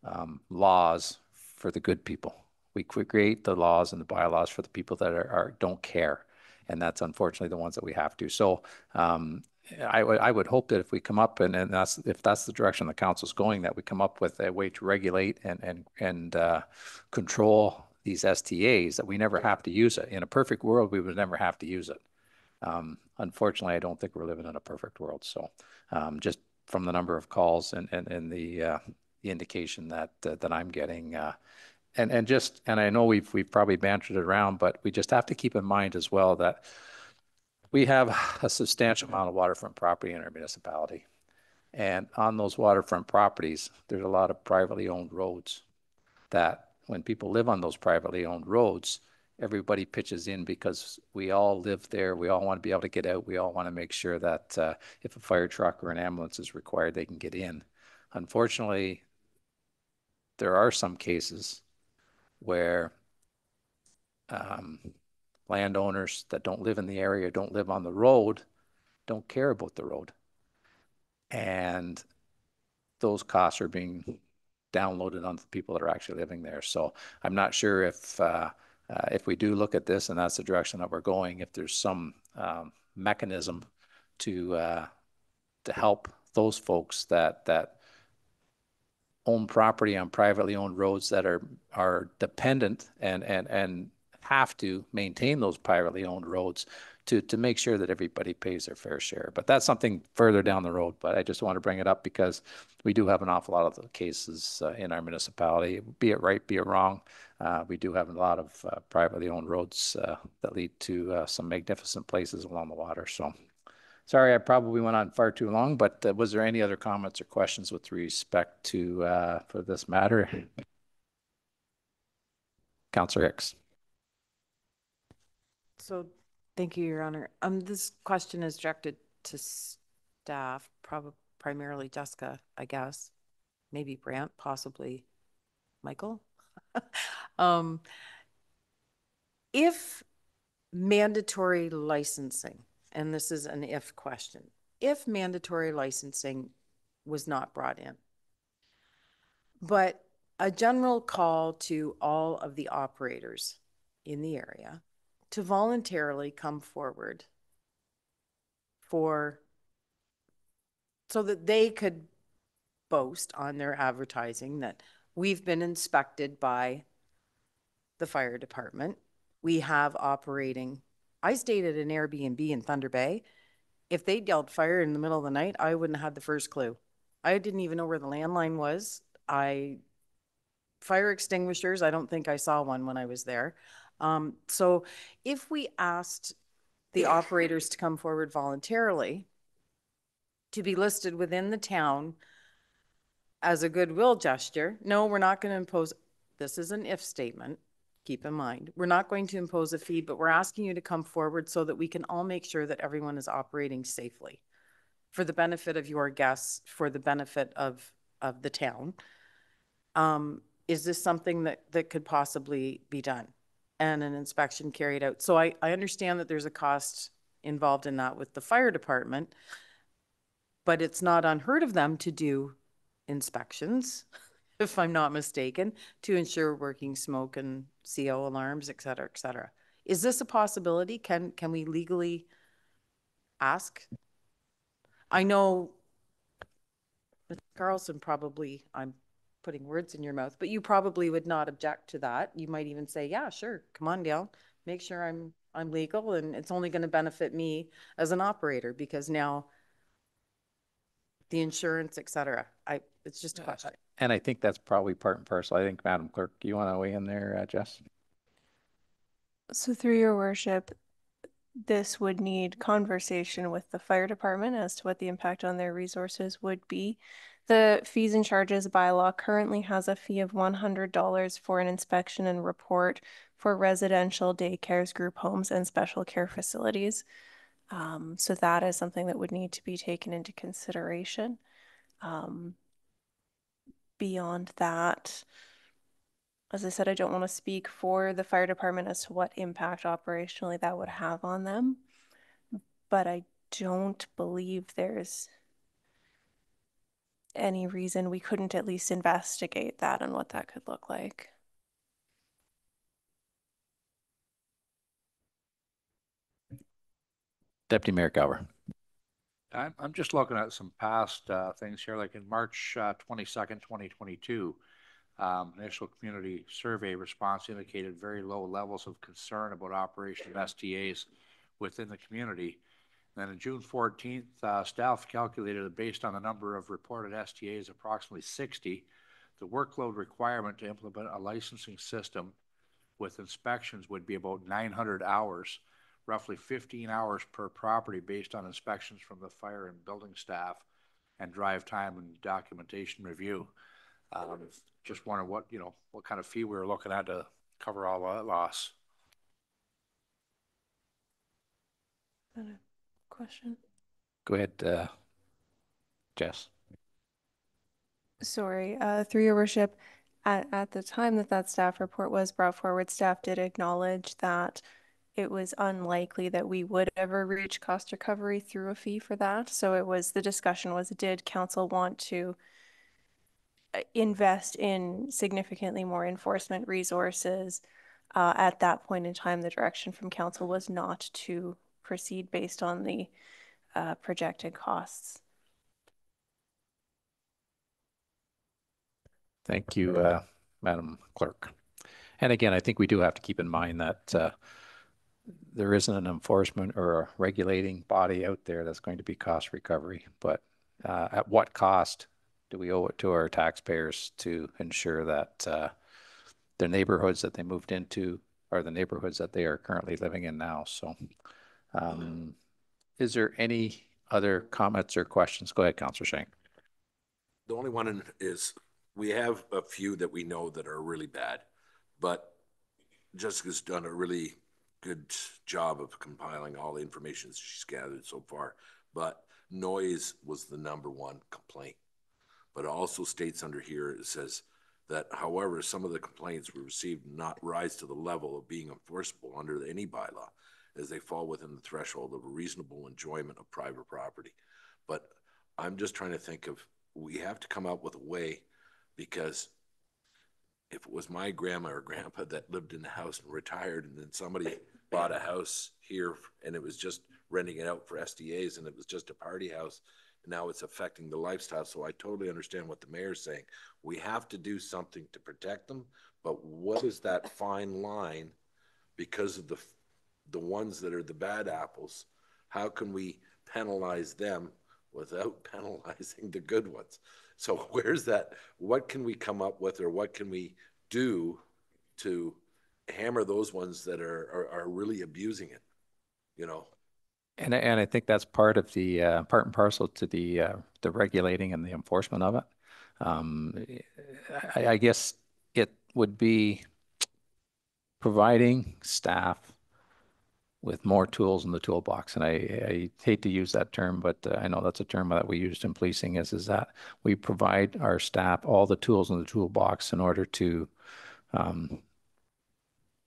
um, laws for the good people. We create the laws and the bylaws for the people that are, are, don't care. And that's unfortunately the ones that we have to. So, um, I would, I would hope that if we come up and, and that's, if that's the direction the council's going, that we come up with a way to regulate and, and, and, uh, control these STAs, that we never have to use it. In a perfect world, we would never have to use it. Um, unfortunately, I don't think we're living in a perfect world. So, um, just from the number of calls and, and, and the, uh, indication that, uh, that I'm getting, uh, and, and just, and I know we've, we've probably bantered it around, but we just have to keep in mind as well that we have a substantial amount of waterfront property in our municipality. And on those waterfront properties, there's a lot of privately owned roads that when people live on those privately owned roads, everybody pitches in because we all live there. We all want to be able to get out. We all want to make sure that uh, if a fire truck or an ambulance is required, they can get in. Unfortunately, there are some cases where um, landowners that don't live in the area, don't live on the road, don't care about the road. And those costs are being downloaded onto the people that are actually living there. So I'm not sure if, uh, uh, if we do look at this and that's the direction that we're going, if there's some, um, mechanism to, uh, to help those folks that, that own property on privately owned roads that are, are dependent and, and, and have to maintain those privately owned roads to, to make sure that everybody pays their fair share. But that's something further down the road, but I just want to bring it up because we do have an awful lot of the cases uh, in our municipality, be it right, be it wrong. Uh, we do have a lot of uh, privately owned roads uh, that lead to uh, some magnificent places along the water. So sorry, I probably went on far too long, but uh, was there any other comments or questions with respect to, uh, for this matter? Counselor Hicks. So, thank you, Your Honor. Um, this question is directed to staff, probably primarily Jessica, I guess. Maybe Brant, possibly Michael. Um, if mandatory licensing, and this is an if question, if mandatory licensing was not brought in, but a general call to all of the operators in the area to voluntarily come forward for, so that they could boast on their advertising that we've been inspected by the fire department. We have operating, I stayed at an Airbnb in Thunder Bay. If they yelled fire in the middle of the night, I wouldn't have had the first clue. I didn't even know where the landline was. I, fire extinguishers, I don't think I saw one when I was there. Um, so if we asked the operators to come forward voluntarily to be listed within the town as a goodwill gesture, no, we're not going to impose, this is an if statement, keep in mind. We're not going to impose a fee, but we're asking you to come forward so that we can all make sure that everyone is operating safely for the benefit of your guests, for the benefit of, of the town. Um, is this something that, that could possibly be done? And an inspection carried out? So I, I understand that there's a cost involved in that with the fire department, but it's not unheard of them to do inspections, if I'm not mistaken, to ensure working smoke and CO alarms, et cetera, et cetera. Is this a possibility? Can, can we legally ask? I know Mr. Carlson probably, I'm putting words in your mouth, but you probably would not object to that. You might even say, yeah, sure, come on down, make sure I'm, I'm legal and it's only going to benefit me as an operator because now the insurance, et cetera. I, it's just a question. And I think that's probably part and parcel. I think, Madam Clerk, you want to weigh in there, uh, Jess? So through your worship, this would need conversation with the fire department as to what the impact on their resources would be. The fees and charges bylaw currently has a fee of one hundred dollars for an inspection and report for residential daycares, group homes, and special care facilities. Um, so that is something that would need to be taken into consideration. Um, beyond that, as I said, I don't want to speak for the fire department as to what impact operationally that would have on them. But I don't believe there's any reason we couldn't at least investigate that and what that could look like. Deputy Mayor Calver. I'm, I'm just looking at some past uh, things here, like in March uh, 22nd, 2022. Um, initial community survey response indicated very low levels of concern about operation of STAs within the community. And then on June 14th, uh, staff calculated that based on the number of reported STAs, approximately 60, the workload requirement to implement a licensing system with inspections would be about 900 hours roughly 15 hours per property based on inspections from the fire and building staff and drive time and documentation review. Um, just wondering what, you know, what kind of fee we were looking at to cover all that loss. Question? Go ahead, uh, Jess. Sorry, uh, through your worship, at, at the time that that staff report was brought forward, staff did acknowledge that it was unlikely that we would ever reach cost recovery through a fee for that. So it was, the discussion was, did council want to uh, invest in significantly more enforcement resources? Uh, at that point in time, the direction from council was not to proceed based on the uh, projected costs. Thank you, uh, Madam Clerk. And again, I think we do have to keep in mind that uh, there isn't an enforcement or a regulating body out there that's going to be cost recovery. But uh, at what cost do we owe it to our taxpayers to ensure that uh, the neighborhoods that they moved into are the neighborhoods that they are currently living in now? So um, is there any other comments or questions? Go ahead, Councillor Schenk. The only one is, we have a few that we know that are really bad, but Jessica's done a really good job of compiling all the information she's gathered so far. But noise was the number one complaint. But it also states under here, it says that however, some of the complaints we received not rise to the level of being enforceable under any bylaw as they fall within the threshold of a reasonable enjoyment of private property. But I'm just trying to think of, we have to come up with a way because if it was my grandma or grandpa that lived in the house and retired and then somebody bought a house here and it was just renting it out for STAs and it was just a party house, and now it's affecting the lifestyle. So I totally understand what the mayor's saying. We have to do something to protect them, but what is that fine line because of the the ones that are the bad apples? How can we penalize them without penalizing the good ones? So where's that? What can we come up with, or what can we do to hammer those ones that are are, are really abusing it? You know. And, I- and I think that's part of the, uh, part and parcel to the, uh, the regulating and the enforcement of it. Um, I, I guess it would be providing staff with more tools in the toolbox. And I, I hate to use that term, but uh, I know that's a term that we used in policing is, is that we provide our staff all the tools in the toolbox in order to, um,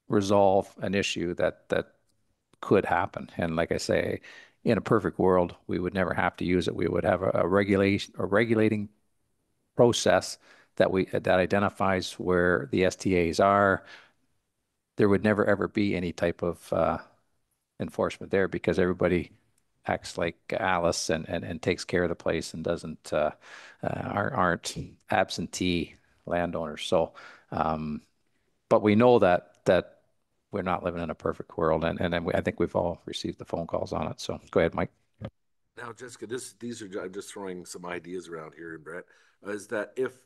resolve an issue that, that could happen. And like I say, in a perfect world, we would never have to use it. We would have a, a regulation, a regulating process that we, that identifies where the STAs are. There would never, ever be any type of, uh, enforcement there because everybody acts like Alice and, and, and takes care of the place and doesn't, uh, uh, aren't, absentee landowners. So, um, but we know that, that we're not living in a perfect world. And, and we, I think we've all received the phone calls on it. So go ahead, Mike. Now, Jessica, this, these are, I'm just throwing some ideas around here, Brett, is that if,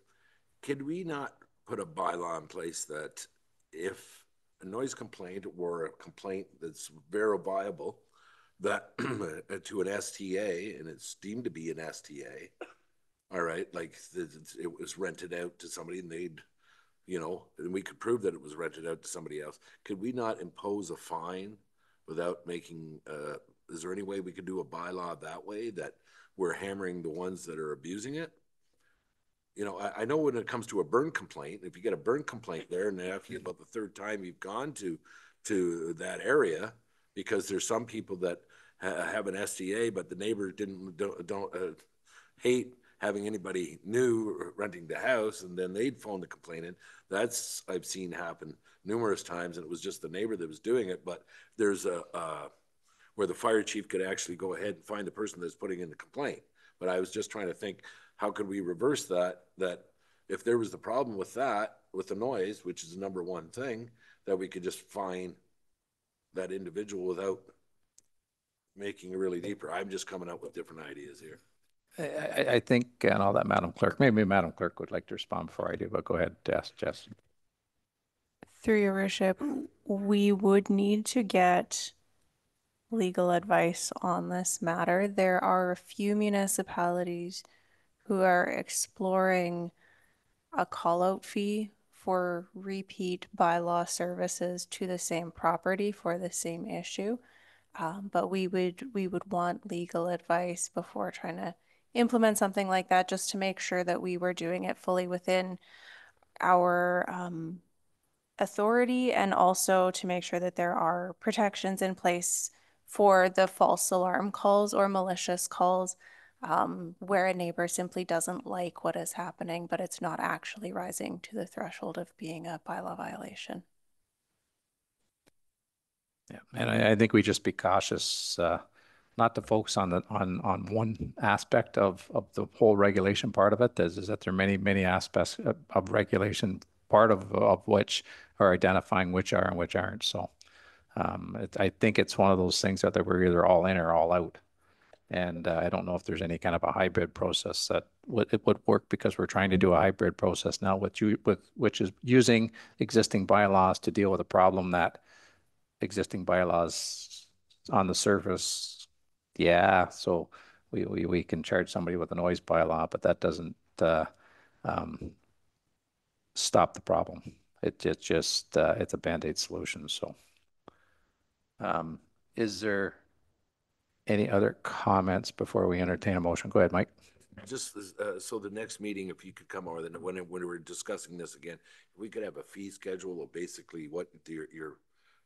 could we not put a bylaw in place that if a noise complaint or a complaint that's verifiable, that to an STA and it's deemed to be an STA, all right, like it was rented out to somebody and they'd you know, and we could prove that it was rented out to somebody else. Could we not impose a fine without making, uh, is there any way we could do a bylaw that way that we're hammering the ones that are abusing it? You know, I, I know when it comes to a burn complaint, if you get a burn complaint there and after about the third time you've gone to, to that area, because there's some people that ha- have an STA, but the neighbor didn't, don't, don't uh, hate having anybody new renting the house and then they'd phone the complainant. That's I've seen happen numerous times, and it was just the neighbor that was doing it. But there's a uh, where the fire chief could actually go ahead and find the person that's putting in the complaint. But I was just trying to think, how could we reverse that? That if there was the problem with that, with the noise, which is the number one thing, that we could just fine that individual without making it really deeper. I'm just coming up with different ideas here. I, think, and all that, Madam Clerk, maybe Madam Clerk would like to respond before I do, but go ahead, Jess, Jess. Through your worship, we would need to get legal advice on this matter. There are a few municipalities who are exploring a call-out fee for repeat bylaw services to the same property for the same issue. Um, but we would, we would want legal advice before trying to implement something like that just to make sure that we were doing it fully within our um, authority and also to make sure that there are protections in place for the false alarm calls or malicious calls um, where a neighbor simply doesn't like what is happening, but it's not actually rising to the threshold of being a bylaw violation. Yeah, and I, I think we just be cautious, uh, not to focus on the, on, on one aspect of, of the whole regulation part of it. Is, is that there are many, many aspects of, of regulation, part of, of which are identifying which are and which aren't. So, um, it, I think it's one of those things that we're either all in or all out. And uh, I don't know if there's any kind of a hybrid process that would, it would work because we're trying to do a hybrid process now with you, with, which is using existing bylaws to deal with a problem that existing bylaws on the surface, yeah, so we, we, we can charge somebody with a noise bylaw, but that doesn't, uh, um, stop the problem. It, it just, uh, it's a Band-Aid solution, so. Um, is there any other comments before we entertain a motion? Go ahead, Mike. Just, uh, so the next meeting, if you could come over, then when, when we're discussing this again, we could have a fee schedule of basically what your, your,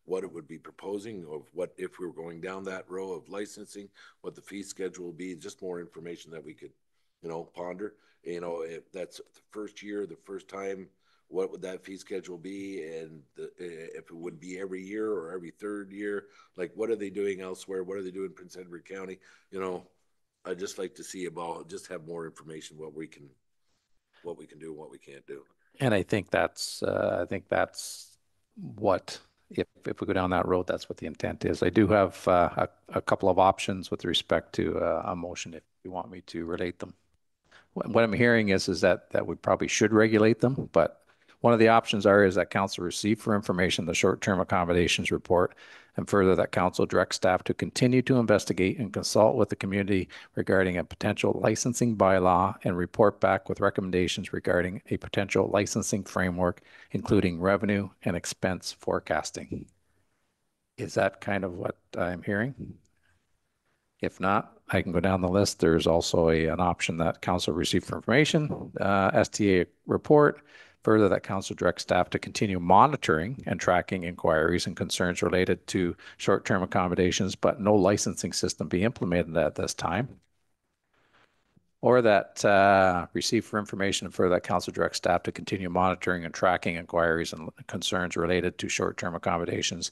what it would be proposing of what, if we were going down that row of licensing, what the fee schedule would be, just more information that we could, you know, ponder. You know, if that's the first year, the first time, what would that fee schedule be? And the, if it would be every year or every third year, like what are they doing elsewhere? What are they doing in Prince Edward County? You know, I'd just like to see about, just have more information, what we can, what we can do, what we can't do. And I think that's, uh, I think that's what, if, if we go down that road, that's what the intent is. I do have, uh, a, a couple of options with respect to, uh, a motion if you want me to relate them. What, I'm hearing is, is that, that we probably should regulate them, but one of the options are is that council receive for information the short-term accommodations report and further that council direct staff to continue to investigate and consult with the community regarding a potential licensing bylaw and report back with recommendations regarding a potential licensing framework, including revenue and expense forecasting. Is that kind of what I'm hearing? If not, I can go down the list. There's also a, an option that council receive for information, uh, STA report, Further, that council directs staff to continue monitoring and tracking inquiries and concerns related to short-term accommodations, but no licensing system be implemented at this time. Or that uh, receive for information and further that council directs staff to continue monitoring and tracking inquiries and concerns related to short-term accommodations,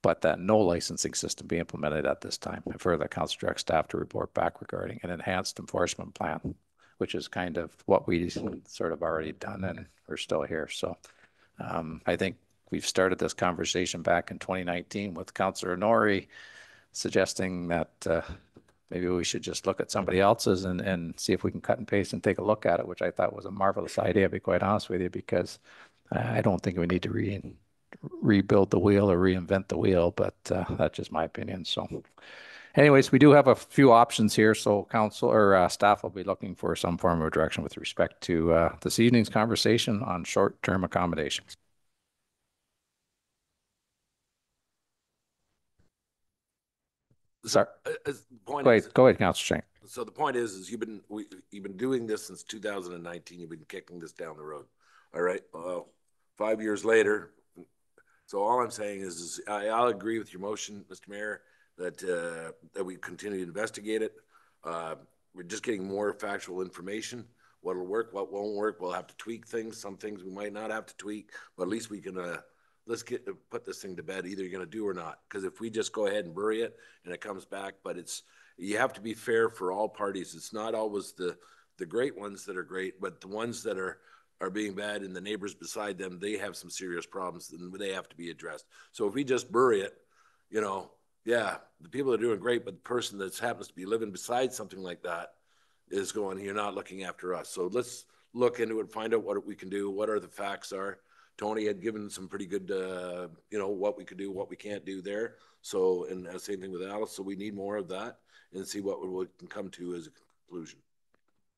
but that no licensing system be implemented at this time. And further, that council directs staff to report back regarding an enhanced enforcement plan which is kind of what we sort of already done and we're still here. So um, I think we've started this conversation back in 2019 with Councillor Norrie suggesting that uh, maybe we should just look at somebody else's and, and see if we can cut and paste and take a look at it, which I thought was a marvelous idea, to be quite honest with you, because I don't think we need to re rebuild the wheel or reinvent the wheel, but uh, that's just my opinion. So Anyways, we do have a few options here, so council or uh, staff will be looking for some form of direction with respect to uh, this evening's conversation on short-term accommodations. Sorry. Uh, uh, point Go is- ahead, go ahead, Councilor Schenk. So the point is, is you've been, we, you've been doing this since two thousand and nineteen, you've been kicking this down the road. All right, well, five years later, so all I'm saying is, is I, I'll agree with your motion, Mr. Mayor, that, uh, that we continue to investigate it. Uh, we're just getting more factual information. What'll work, what won't work, we'll have to tweak things, some things we might not have to tweak, but at least we can, uh, let's get, put this thing to bed, either you're gonna do or not. Cause if we just go ahead and bury it and it comes back, but it's, you have to be fair for all parties. It's not always the, the great ones that are great, but the ones that are, are being bad and the neighbors beside them, they have some serious problems and they have to be addressed. So if we just bury it, you know, yeah, the people are doing great, but the person that happens to be living beside something like that is going, you're not looking after us. So let's look into it, find out what we can do, what are the facts are. Tony had given some pretty good, uh, you know, what we could do, what we can't do there. So, and uh, same thing with Alice. So we need more of that and see what we can come to as a conclusion.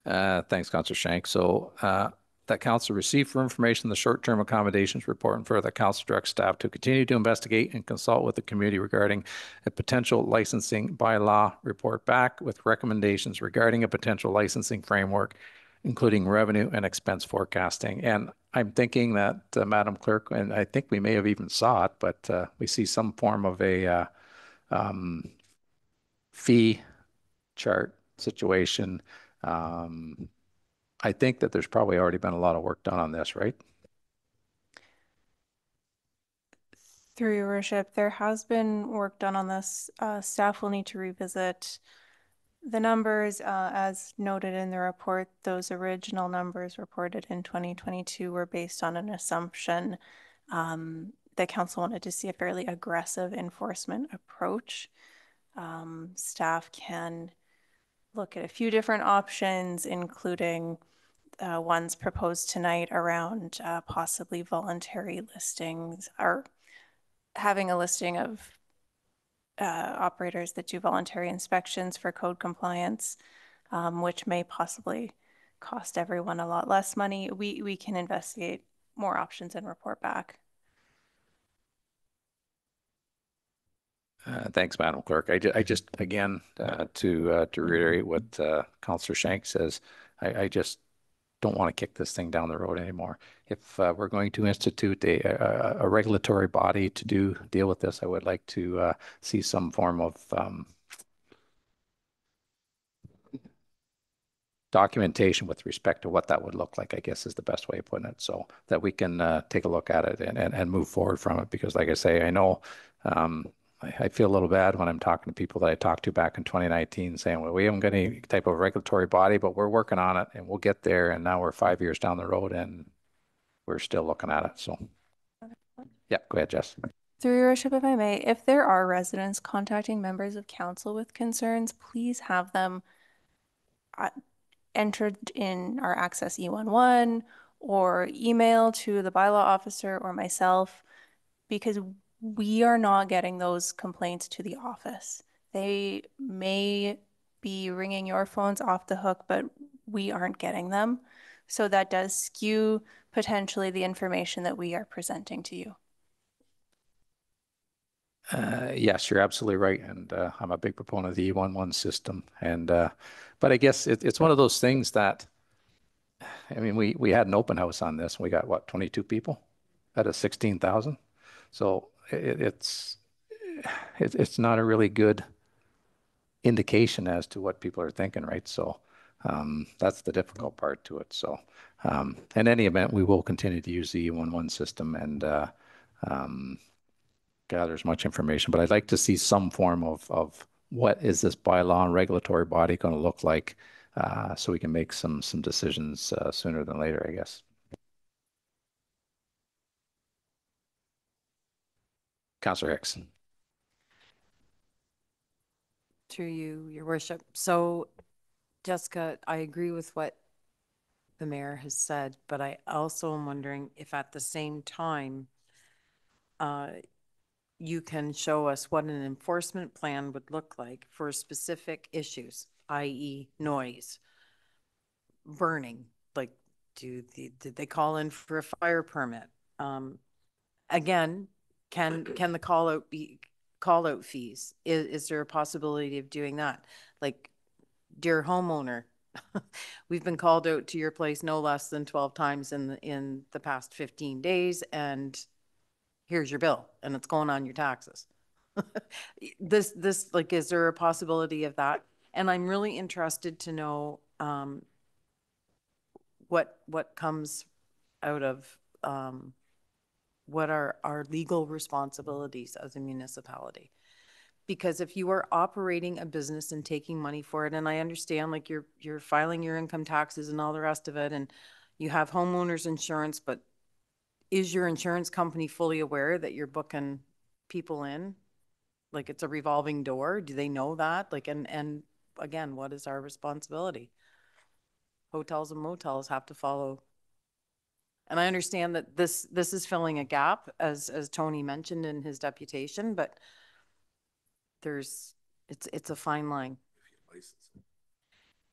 Uh, thanks, Councilor Schenk. So uh, that council receive for information the short-term accommodations report and further council direct staff to continue to investigate and consult with the community regarding a potential licensing bylaw report back with recommendations regarding a potential licensing framework, including revenue and expense forecasting. And I'm thinking that, uh, Madam Clerk, and I think we may have even saw it, but uh, we see some form of a uh, um, fee chart situation. Um, I think that there's probably already been a lot of work done on this, right? Through your worship, there has been work done on this. Uh, staff will need to revisit the numbers, uh, as noted in the report. Those original numbers reported in 2022 were based on an assumption um, the council wanted to see a fairly aggressive enforcement approach. Um, staff can look at a few different options, including uh, ones proposed tonight around uh, possibly voluntary listings or having a listing of uh, operators that do voluntary inspections for code compliance, um, which may possibly cost everyone a lot less money. We, we can investigate more options and report back. Uh, Thanks, Madam Clerk. I, ju- I just, again, uh, to, uh, to reiterate what uh, Counselor Schenk says, I, I just don't want to kick this thing down the road anymore. If uh, we're going to institute a, a, a regulatory body to do, deal with this, I would like to uh, see some form of um, documentation with respect to what that would look like, I guess is the best way of putting it, so that we can uh, take a look at it and, and, and move forward from it. Because like I say, I know um, I, I feel a little bad when I'm talking to people that I talked to back in 2019 saying, well, we haven't got any type of regulatory body, but we're working on it and we'll get there. And now we're five years down the road and we're still looking at it. So, yeah, go ahead, Jess. Through your worship, if I may, if there are residents contacting members of council with concerns, please have them uh, entered in our Access E11 or email to the bylaw officer or myself because we are not getting those complaints to the office. They may be ringing your phones off the hook, but we aren't getting them. So that does skew potentially the information that we are presenting to you. Uh, yes, you're absolutely right. And uh, I'm a big proponent of the E11 system. And, uh, but I guess it, it's one of those things that, I mean, we, we had an open house on this. We got what, 22 people out of 16,000? So it, it's, it, it's not a really good indication as to what people are thinking, right? So um, that's the difficult part to it. So um, in any event, we will continue to use the E11 system and uh, um, gather as much information. But I'd like to see some form of, of what is this bylaw and regulatory body going to look like uh, so we can make some, some decisions uh, sooner than later, I guess. Councillor Hicks. Through you, your worship. So Jessica, I agree with what the mayor has said, but I also am wondering if at the same time, uh, you can show us what an enforcement plan would look like for specific issues, i.e. noise, burning, like do the, did they call in for a fire permit? Um, again, can, can the call out be, call out fees? Is, is there a possibility of doing that? Like, dear homeowner, we've been called out to your place no less than twelve times in, the in the past fifteen days, and here's your bill, and it's going on your taxes. This, this, like, is there a possibility of that? And I'm really interested to know, um, what, what comes out of, um, what are our legal responsibilities as a municipality? Because if you are operating a business and taking money for it, and I understand like you're, you're filing your income taxes and all the rest of it, and you have homeowners insurance, but is your insurance company fully aware that you're booking people in? Like it's a revolving door? Do they know that? Like, and, and again, what is our responsibility? Hotels and motels have to follow and I understand that this, this is filling a gap, as, as Tony mentioned in his deputation, but there's, it's, it's a fine line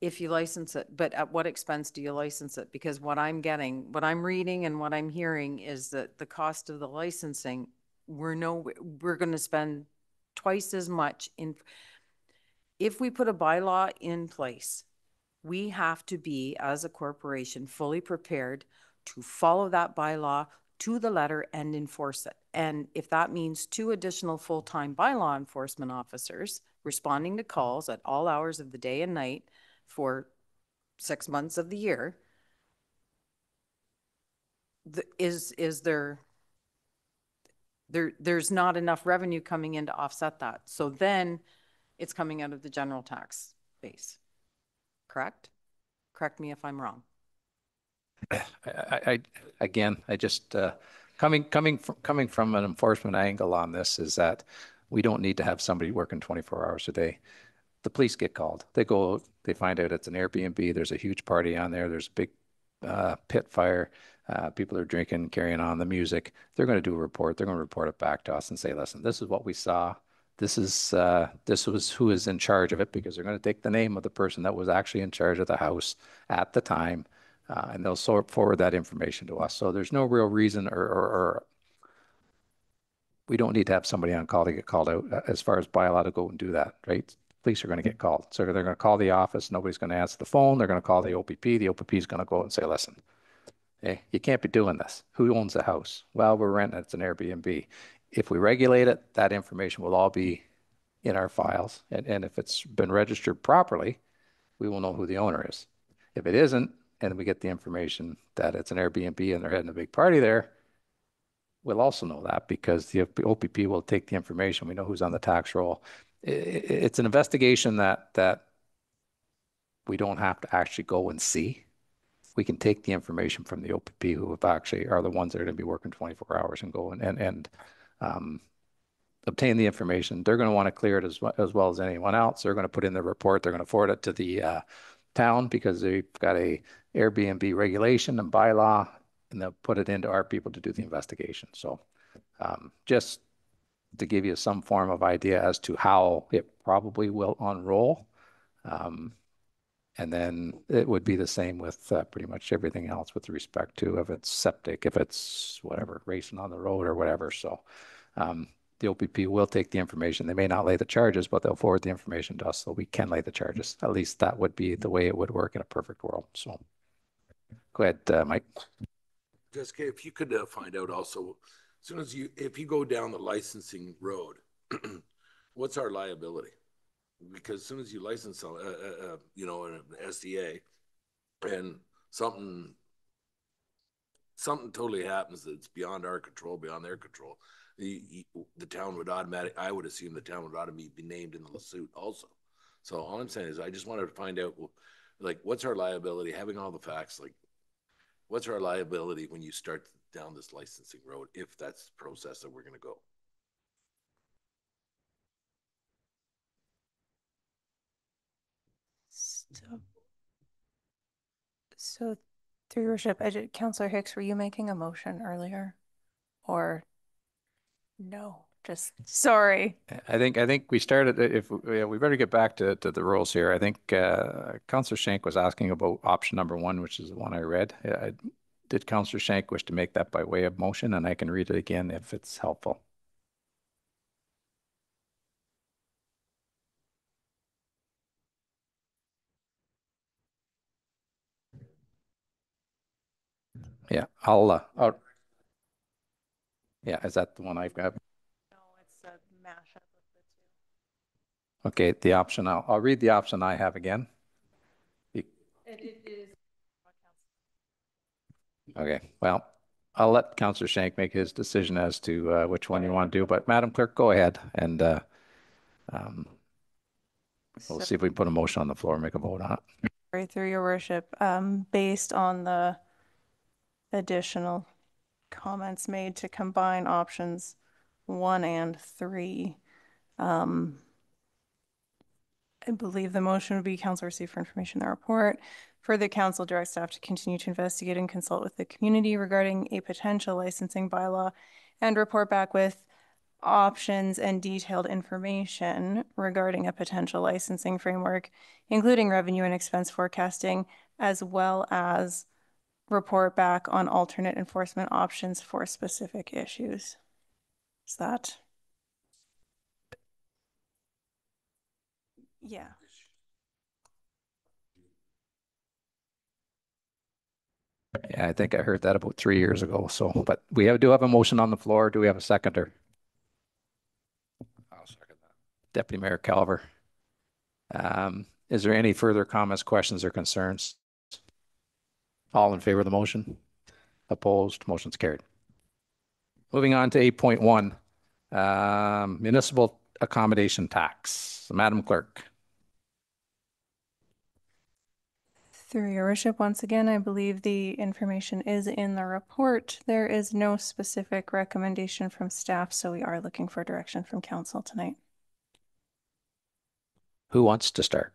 if you license it, but at what expense do you license it? Because what I'm getting, what I'm reading and what I'm hearing is that the cost of the licensing, we're no, we're gonna spend twice as much in, if we put a bylaw in place we have to be, as a corporation, fully prepared to follow that bylaw to the letter and enforce it. And if that means two additional full-time bylaw enforcement officers responding to calls at all hours of the day and night for six months of the year, the, is, is there, there, there's not enough revenue coming in to offset that. So then it's coming out of the general tax base. Correct? Correct me if I'm wrong. I, I, again, I just, uh, coming, coming, from coming from an enforcement angle on this is that we don't need to have somebody working 24 hours a day. The police get called. They go, they find out it's an Airbnb. There's a huge party on there. There's a big uh, pit fire. Uh, people are drinking, carrying on the music. They're going to do a report. They're going to report it back to us and say, listen, this is what we saw. This is, uh, this was who is in charge of it because they're going to take the name of the person that was actually in charge of the house at the time. Uh, and they'll sort forward that information to us. So there's no real reason or, or, or we don't need to have somebody on call to get called out uh, as far as bylaw to go and do that, right? Police are going to get called. So they're going to call the office. Nobody's going to answer the phone. They're going to call the OPP. The OPP is going to go and say, listen, hey, you can't be doing this. Who owns the house? Well, we're renting. it. It's an Airbnb. If we regulate it, that information will all be in our files. And, and if it's been registered properly, we will know who the owner is. If it isn't, and we get the information that it's an Airbnb and they're having a big party there, we'll also know that because the OPP will take the information. We know who's on the tax roll. It's an investigation that, that we don't have to actually go and see. We can take the information from the OPP who have actually are the ones that are going to be working 24 hours and go and, and, and um, obtain the information. They're going to want to clear it as, well- as well as anyone else. They're going to put in the report. They're going to forward it to the uh, town because they've got a Airbnb regulation and bylaw, and they'll put it into our people to do the investigation. So um, just to give you some form of idea as to how it probably will unroll. Um, and then it would be the same with uh, pretty much everything else with respect to if it's septic, if it's whatever, racing on the road or whatever. So um, the OPP will take the information. They may not lay the charges, but they'll forward the information to us so we can lay the charges. At least that would be the way it would work in a perfect world. So go ahead, uh, Mike. Jessica, if you could uh, find out also, as soon as you, if you go down the licensing road, what's our liability? Because as soon as you license, uh, uh, uh, you know, an STA and something, something totally happens that's beyond our control, beyond their control, the, the town would automatic, I would assume the town would automatically be named in the suit also. So all I'm saying is I just wanted to find out, like, what's our liability, having all the facts, like, what's our liability when you start down this licensing road, if that's the process that we're gonna go? So, so through your worship, did, Hicks, were you making a motion earlier? Or no, just, sorry. I think, I think we started, if, yeah, we better get back to, to the rules here. I think uh, Counselor Schenk was asking about option number one, which is the one I read. Uh, Did Counselor Schenk wish to make that by way of motion? And I can read it again if it's helpful. Yeah, I'll, uh, I'll- yeah, is that the one I've got? No, it's a mashup of the two. Okay, the option, I'll, I'll read the option I have again. Be- It is. Okay, well, I'll let Counselor Schenk make his decision as to uh, which one you want to do, but Madam Clerk, go ahead and uh, um, we'll see if we can put a motion on the floor and make a vote on it. Sorry, through your worship, um, based on the additional comments made to combine options one and three. Um, I believe the motion would be council receive for information in the report. Further, council direct staff to continue to investigate and consult with the community regarding a potential licensing bylaw and report back with options and detailed information regarding a potential licensing framework, including revenue and expense forecasting, as well as report back on alternate enforcement options for specific issues. Is that? Yeah. Yeah, I think I heard that about three years ago. So, but we have, do have a motion on the floor. Do we have a seconder? I'll second that. Deputy Mayor Calver. Um, is there any further comments, questions or concerns? All in favor of the motion? Opposed? Motion's carried. Moving on to eight point one, um, municipal accommodation tax. Madam Clerk. Through your worship, once again, I believe the information is in the report. There is no specific recommendation from staff, so we are looking for direction from council tonight. Who wants to start?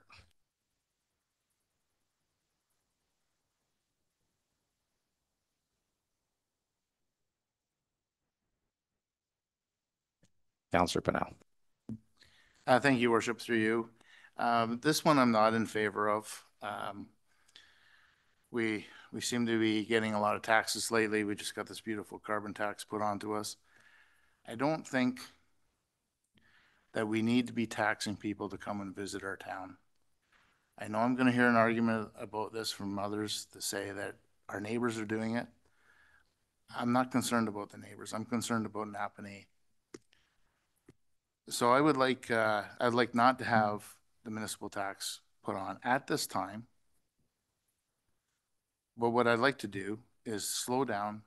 Counselor Pinnell. Uh, thank you, worship, through you. Um, this one I'm not in favor of. Um, we, we seem to be getting a lot of taxes lately. We just got this beautiful carbon tax put onto us. I don't think that we need to be taxing people to come and visit our town. I know I'm gonna hear an argument about this from others to say that our neighbors are doing it. I'm not concerned about the neighbors. I'm concerned about Napanee. So I would like, uh, I'd like not to have the municipal tax put on at this time. But what I'd like to do is slow down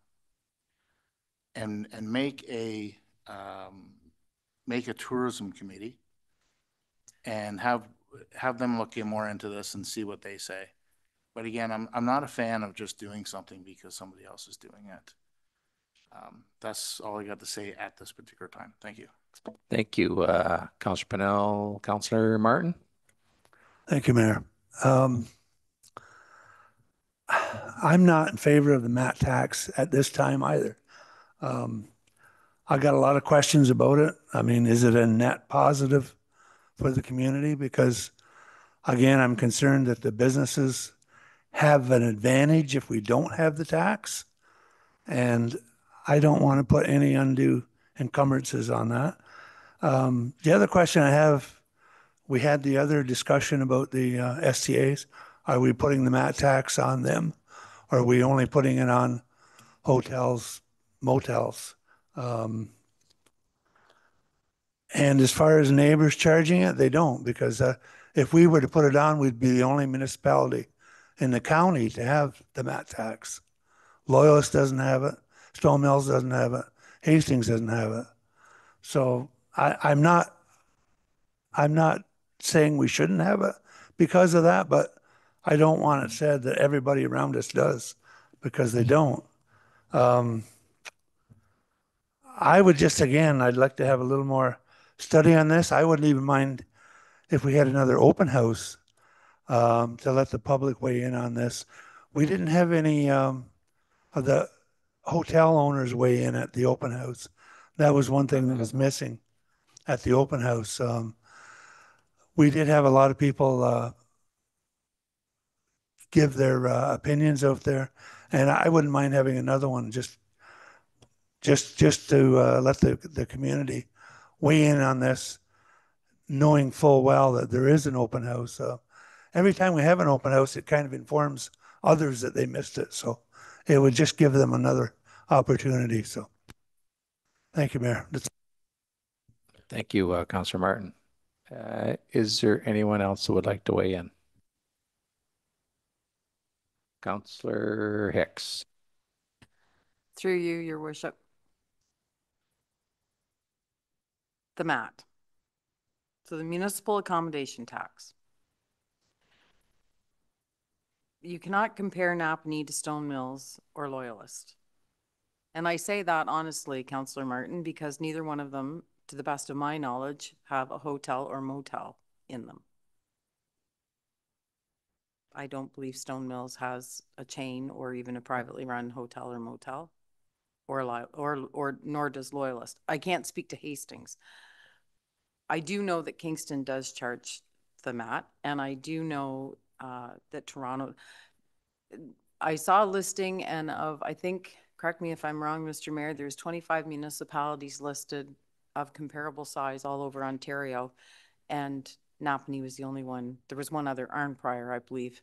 and, and make a, um, make a tourism committee and have, have them look in more into this and see what they say. But again, I'm, I'm not a fan of just doing something because somebody else is doing it. Um, that's all I got to say at this particular time. Thank you. Thank you, uh, Counselor Pinnell. Counselor Martin? Thank you, Mayor. Um, I'm not in favor of the mat tax at this time either. Um, I got a lot of questions about it. I mean, is it a net positive for the community? Because again, I'm concerned that the businesses have an advantage if we don't have the tax. And I don't want to put any undue encumbrances on that. Um, the other question I have, we had the other discussion about the uh, STAs. Are we putting the mat tax on them? Or are we only putting it on hotels, motels? Um, and as far as neighbors charging it, they don't because uh, if we were to put it on, we'd be the only municipality in the county to have the mat tax. Loyalist doesn't have it. Stone Mills doesn't have it. Hastings doesn't have it. So I, I'm not, I'm not saying we shouldn't have it because of that, but I don't want it said that everybody around us does because they don't. Um, I would just, again, I'd like to have a little more study on this. I wouldn't even mind if we had another open house um, to let the public weigh in on this. We didn't have any um, of the hotel owners weigh in at the open house. That was one thing that was missing at the open house. Um, we did have a lot of people uh, give their uh, opinions out there, and I wouldn't mind having another one just just just to uh, let the the community weigh in on this, knowing full well that there is an open house. Uh, every time we have an open house, it kind of informs others that they missed it. So it would just give them another opportunity. So thank you, Mayor. That's Thank you, uh, Counselor Martin. Uh, is there anyone else who would like to weigh in? Counselor Hicks. Through you, your worship. The MAT. So the municipal accommodation tax. You cannot compare Napanee to Stone Mills or Loyalist. And I say that honestly, Councillor Martin, because neither one of them, to the best of my knowledge, have a hotel or motel in them. I don't believe Stone Mills has a chain or even a privately run hotel or motel. Or or or nor does Loyalist. I can't speak to Hastings. I do know that Kingston does charge the mat, and I do know uh, that Toronto. I saw a listing and of, I think, correct me if I'm wrong, Mr. Mayor, there's 25 municipalities listed of comparable size all over Ontario. And Napanee was the only one. There was one other, Arnprior, I believe.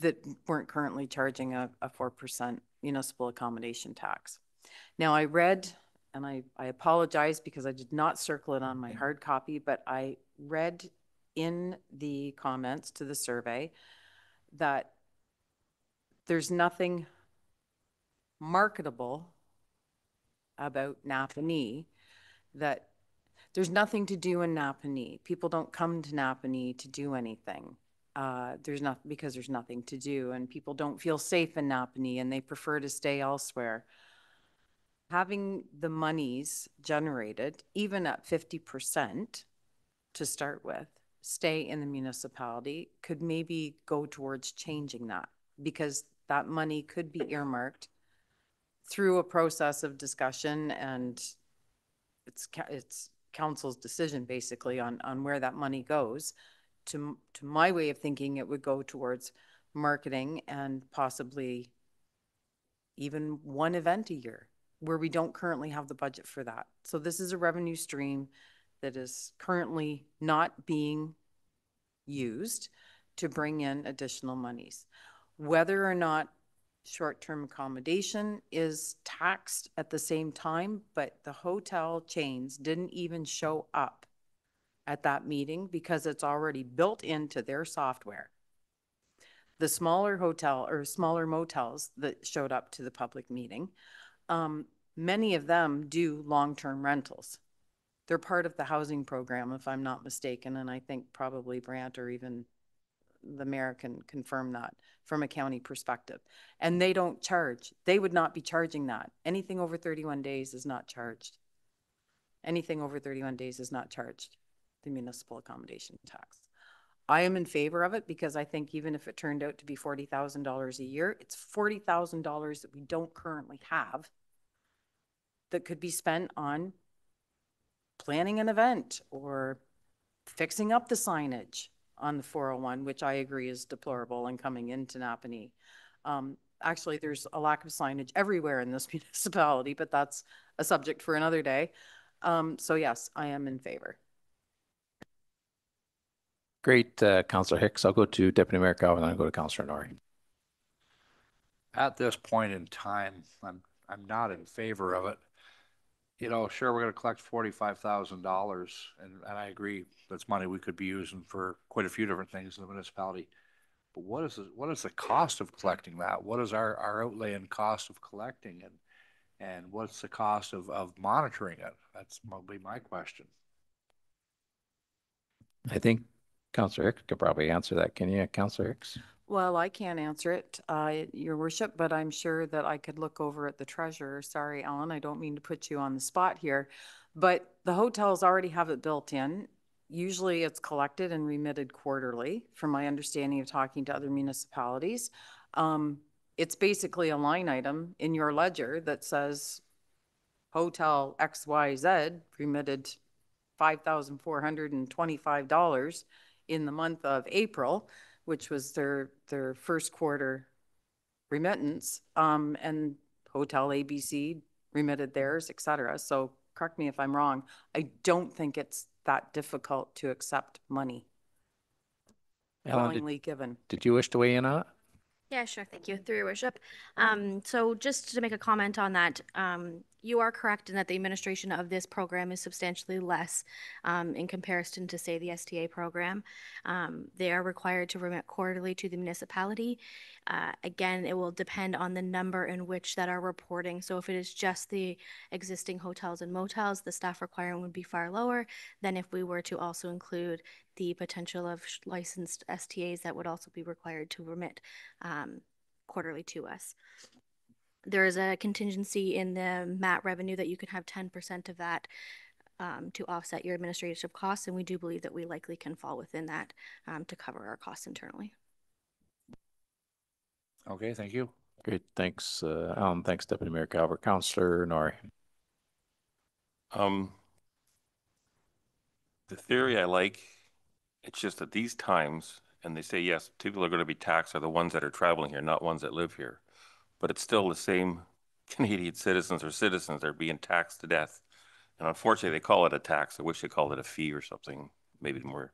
that weren't currently charging a, a four percent municipal accommodation tax. Now, I read, and I, I apologize because I did not circle it on my hard copy, but I read in the comments to the survey that there's nothing marketable about Napanee that there's nothing to do in Napanee. People don't come to Napanee to do anything. Uh, there's not, because there's nothing to do and people don't feel safe in Napanee and they prefer to stay elsewhere. Having the monies generated, even at fifty percent to start with, stay in the municipality could maybe go towards changing that because that money could be earmarked through a process of discussion and it's, it's council's decision basically on, on where that money goes. To, to my way of thinking, it would go towards marketing and possibly even one event a year where we don't currently have the budget for that. So this is a revenue stream that is currently not being used to bring in additional monies. Whether or not short-term accommodation is taxed at the same time, but the hotel chains didn't even show up at that meeting because it's already built into their software. The smaller hotel or smaller motels that showed up to the public meeting, um, many of them do long-term rentals. They're part of the housing program, if I'm not mistaken, and I think probably Brant or even the mayor can confirm that from a county perspective. And they don't charge. They would not be charging that. Anything over thirty-one days is not charged. Anything over thirty-one days is not charged, the municipal accommodation tax. I am in favor of it because I think even if it turned out to be forty thousand dollars a year, it's forty thousand dollars that we don't currently have that could be spent on planning an event or fixing up the signage on the 401, which I agree is deplorable and coming into Napanee. Um, actually, there's a lack of signage everywhere in this municipality, but that's a subject for another day. Um, so yes, I am in favor. Great, uh, Counselor Hicks. I'll go to Deputy Mayor and then I'll go to Counselor Norrie. At this point in time, I'm, I'm not in favor of it. You know, sure, we're gonna collect forty-five thousand dollars, and, and I agree, that's money we could be using for quite a few different things in the municipality. But what is, the what is the cost of collecting that? What is our, our outlay and cost of collecting and, and what's the cost of, of monitoring it? That's probably my question. I think Counselor Hicks could probably answer that. Can you, Counselor Hicks? Well, I can't answer it, uh, your worship, but I'm sure that I could look over at the treasurer. Sorry, Alan, I don't mean to put you on the spot here. But the hotels already have it built in. Usually it's collected and remitted quarterly, from my understanding of talking to other municipalities. Um, it's basically a line item in your ledger that says Hotel XYZ remitted five thousand four hundred and twenty-five dollars in the month of April, which was their, their first quarter remittance. Um, and Hotel ABC remitted theirs, et cetera. So correct me if I'm wrong. I don't think it's that difficult to accept money Ellen, did, willingly given. did you wish to weigh in on it? Yeah, sure. Thank you. Through your worship. Um, so just to make a comment on that, um, you are correct in that the administration of this program is substantially less um, in comparison to, say, the STA program. Um, they are required to remit quarterly to the municipality. Uh, again, it will depend on the number in which that are reporting. So if it is just the existing hotels and motels, the staff requirement would be far lower than if we were to also include the potential of licensed STAs that would also be required to remit um, quarterly to us. There is a contingency in the MAT revenue that you can have ten percent of that um, to offset your administrative costs, and we do believe that we likely can fall within that um, to cover our costs internally. Okay, thank you. Great, thanks, uh, Alan. Thanks, Deputy Mayor Calver. Counselor Norrie. Um, the theory I like, it's just that these times, and they say, yes, people are going to be taxed are the ones that are traveling here, not ones that live here. But it's still the same Canadian citizens or citizens that are being taxed to death. And unfortunately, they call it a tax. I wish they called it a fee or something, maybe more.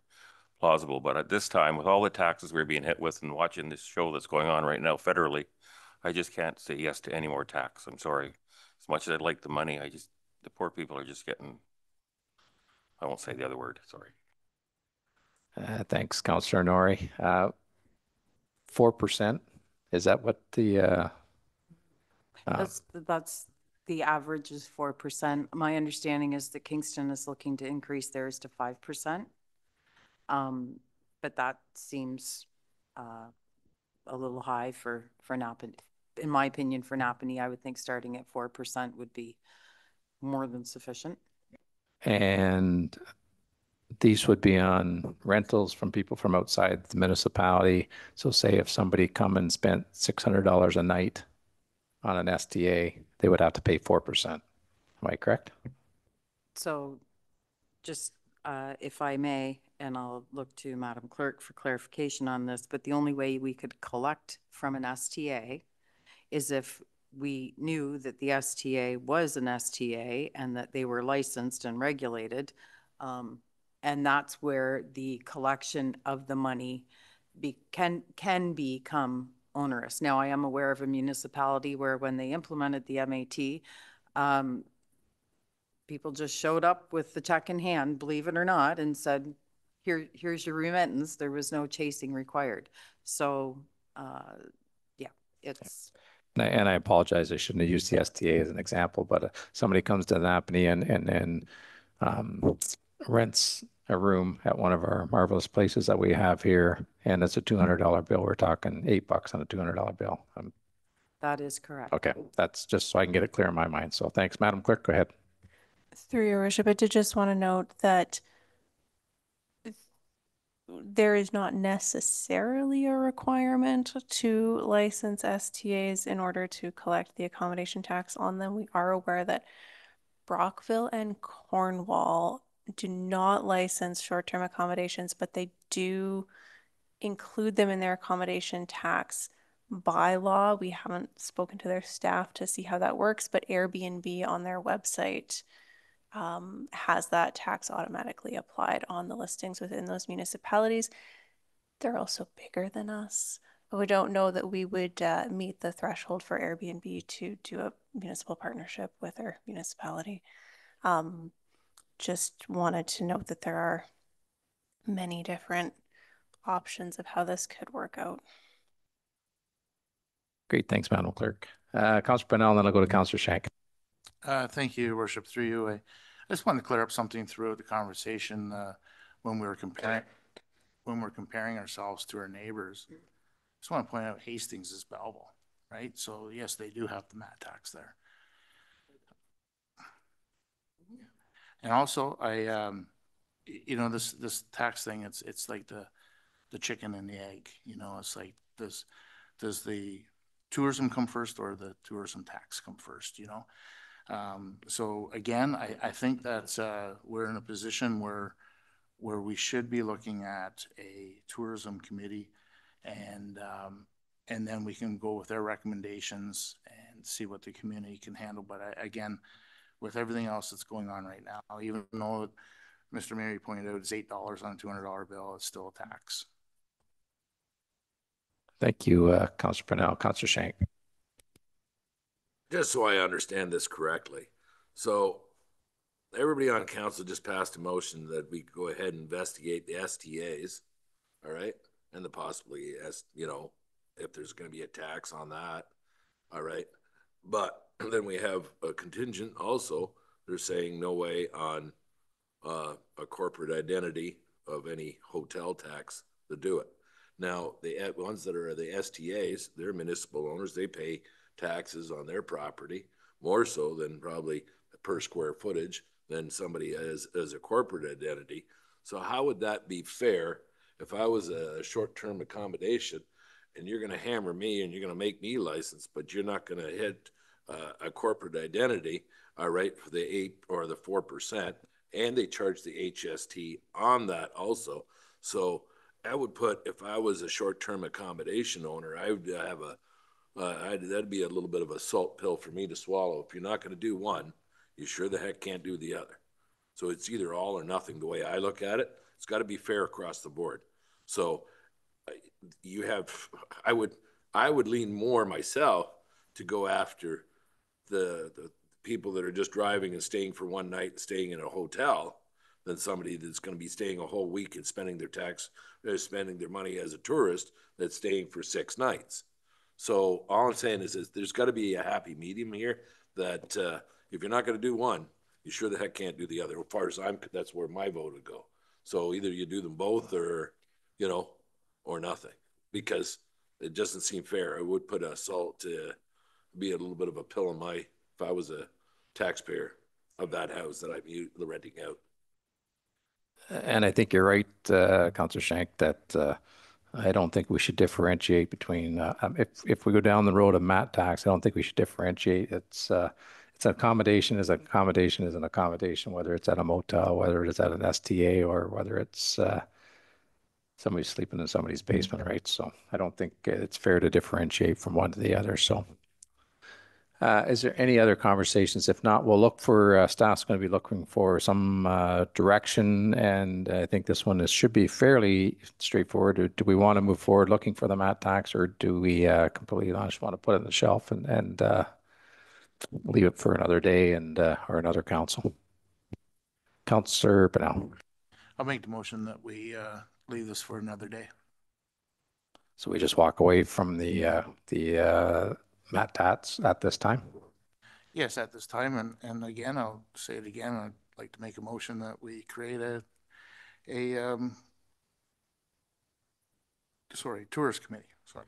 plausible. But at this time, with all the taxes we're being hit with and watching this show that's going on right now federally, I just can't say yes to any more tax. I'm sorry. As much as I'd like the money, I just, the poor people are just getting, I won't say the other word, sorry. Uh, thanks, Counselor Norrie. Uh, Four percent, is that what the, uh, uh, That's, that's, the average is four percent. My understanding is that Kingston is looking to increase theirs to five percent. Um, but that seems, uh, a little high for, for Napanee. In my opinion, for Napanee, I would think starting at four percent would be more than sufficient. and these would be on rentals from people from outside the municipality. So say if somebody come and spent six hundred dollars a night on an STA, they would have to pay four percent. Am I correct? So just, uh, if I may, and I'll look to Madam Clerk for clarification on this, but the only way we could collect from an STA is if we knew that the STA was an STA and that they were licensed and regulated. Um, and that's where the collection of the money be, can, can become onerous. Now, I am aware of a municipality where when they implemented the MAT, um, people just showed up with the check in hand, believe it or not, and said, here, here's your remittance. There was no chasing required. So, uh, yeah, it's, And I- And I apologize, I shouldn't have used the STA as an example, but uh, somebody comes to Napanee and, and, and um, rents a room at one of our marvelous places that we have here, and it's a two hundred dollar bill. We're talking eight bucks on a two hundred dollar bill. Um, that is correct. Okay, that's just so I can get it clear in my mind. So thanks, Madam Clerk. Go ahead. Through your worship, I did just want to note that there is not necessarily a requirement to license STAs in order to collect the accommodation tax on them. We are aware that Brockville and Cornwall do not license short-term accommodations, but they do include them in their accommodation tax bylaw. We haven't spoken to their staff to see how that works, but Airbnb on their website um, has that tax automatically applied on the listings within those municipalities. They're also bigger than us. But we don't know that we would uh, meet the threshold for Airbnb to do a municipal partnership with our municipality. Um, just wanted to note that there are many different options of how this could work out. Great, thanks, Madam Clerk. Uh, Counselor Pinnell, then I'll go to Counselor Schenk. Uh, thank you, Your Worship, through you. I I just wanted to clear up something throughout the conversation, uh, when we were comparing, when we're comparing ourselves to our neighbors. Just want to point out Hastings is Belleville, right? So yes, they do have the mat tax there. And also, I, um, you know, this, this tax thing, it's, it's like the, the chicken and the egg, you know, it's like, does, does the tourism come first or the tourism tax come first, you know? Um, so again, I, I think that, uh, we're in a position where, where we should be looking at a tourism committee and, um, and then we can go with their recommendations and see what the community can handle. But I, again, with everything else that's going on right now, even though Mr. Mary pointed out it's eight dollars on a two hundred dollar bill, it's still a tax. Thank you, uh, Counselor Pinnell. Counselor Schenk. just so I understand this correctly. So everybody on council just passed a motion that we go ahead and investigate the STAs, all right? And the possibly, as, you know, if there's gonna be a tax on that, all right? But then we have a contingent also, they're saying no way on uh, a corporate identity of any hotel tax to do it. Now, the ones that are the STAs, they're municipal owners, they pay taxes on their property, more so than probably per square footage than somebody as, as a corporate identity. So how would that be fair if I was a short-term accommodation and you're gonna hammer me and you're gonna make me license, but you're not gonna hit uh, a corporate identity, all right, for the eight or the four percent, and they charge the HST on that also. So I would put, if I was a short-term accommodation owner, I would have a, uh, that'd be a little bit of a salt pill for me to swallow. If you're not gonna do one, you sure the heck can't do the other. So it's either all or nothing, the way I look at it. It's got to be fair across the board. So you have, I would, I would lean more myself to go after the, the people that are just driving and staying for one night and staying in a hotel than somebody that's gonna be staying a whole week and spending their tax, they're spending their money as a tourist that's staying for six nights. So all I'm saying is, is there's gotta be a happy medium here that, uh, if you're not gonna do one, you sure the heck can't do the other. As far as I'm, that's where my vote would go. So either you do them both or, you know, or nothing, because it doesn't seem fair. I would put a salt to be a little bit of a pill in my, if I was a taxpayer of that house that I'm renting out. And I think you're right, uh, Counselor Schenk, that, uh, I don't think we should differentiate between, uh, um, if, if we go down the road of mat tax, I don't think we should differentiate. It's, uh, it's an accommodation is an accommodation is an accommodation, whether it's at a motel, whether it's at an STA or whether it's, uh, somebody sleeping in somebody's basement, right? So I don't think it's fair to differentiate from one to the other, so. Uh, is there any other conversations? If not, we'll look for, uh, staff's going to be looking for some, uh, direction. And I think this one is, should be fairly straightforward. Do- Do we want to move forward looking for the mat tax or do we, uh, completely just want to put it on the shelf and, and, uh, leave it for another day and, uh, or another council? Counselor Pinnell. I'll make the motion that we, uh, leave this for another day. So we just walk away from the, uh, the, uh, mat tats at this time? Yes, at this time, and, and again, I'll say it again, I'd like to make a motion that we create a, a, um, sorry, tourist committee, sorry.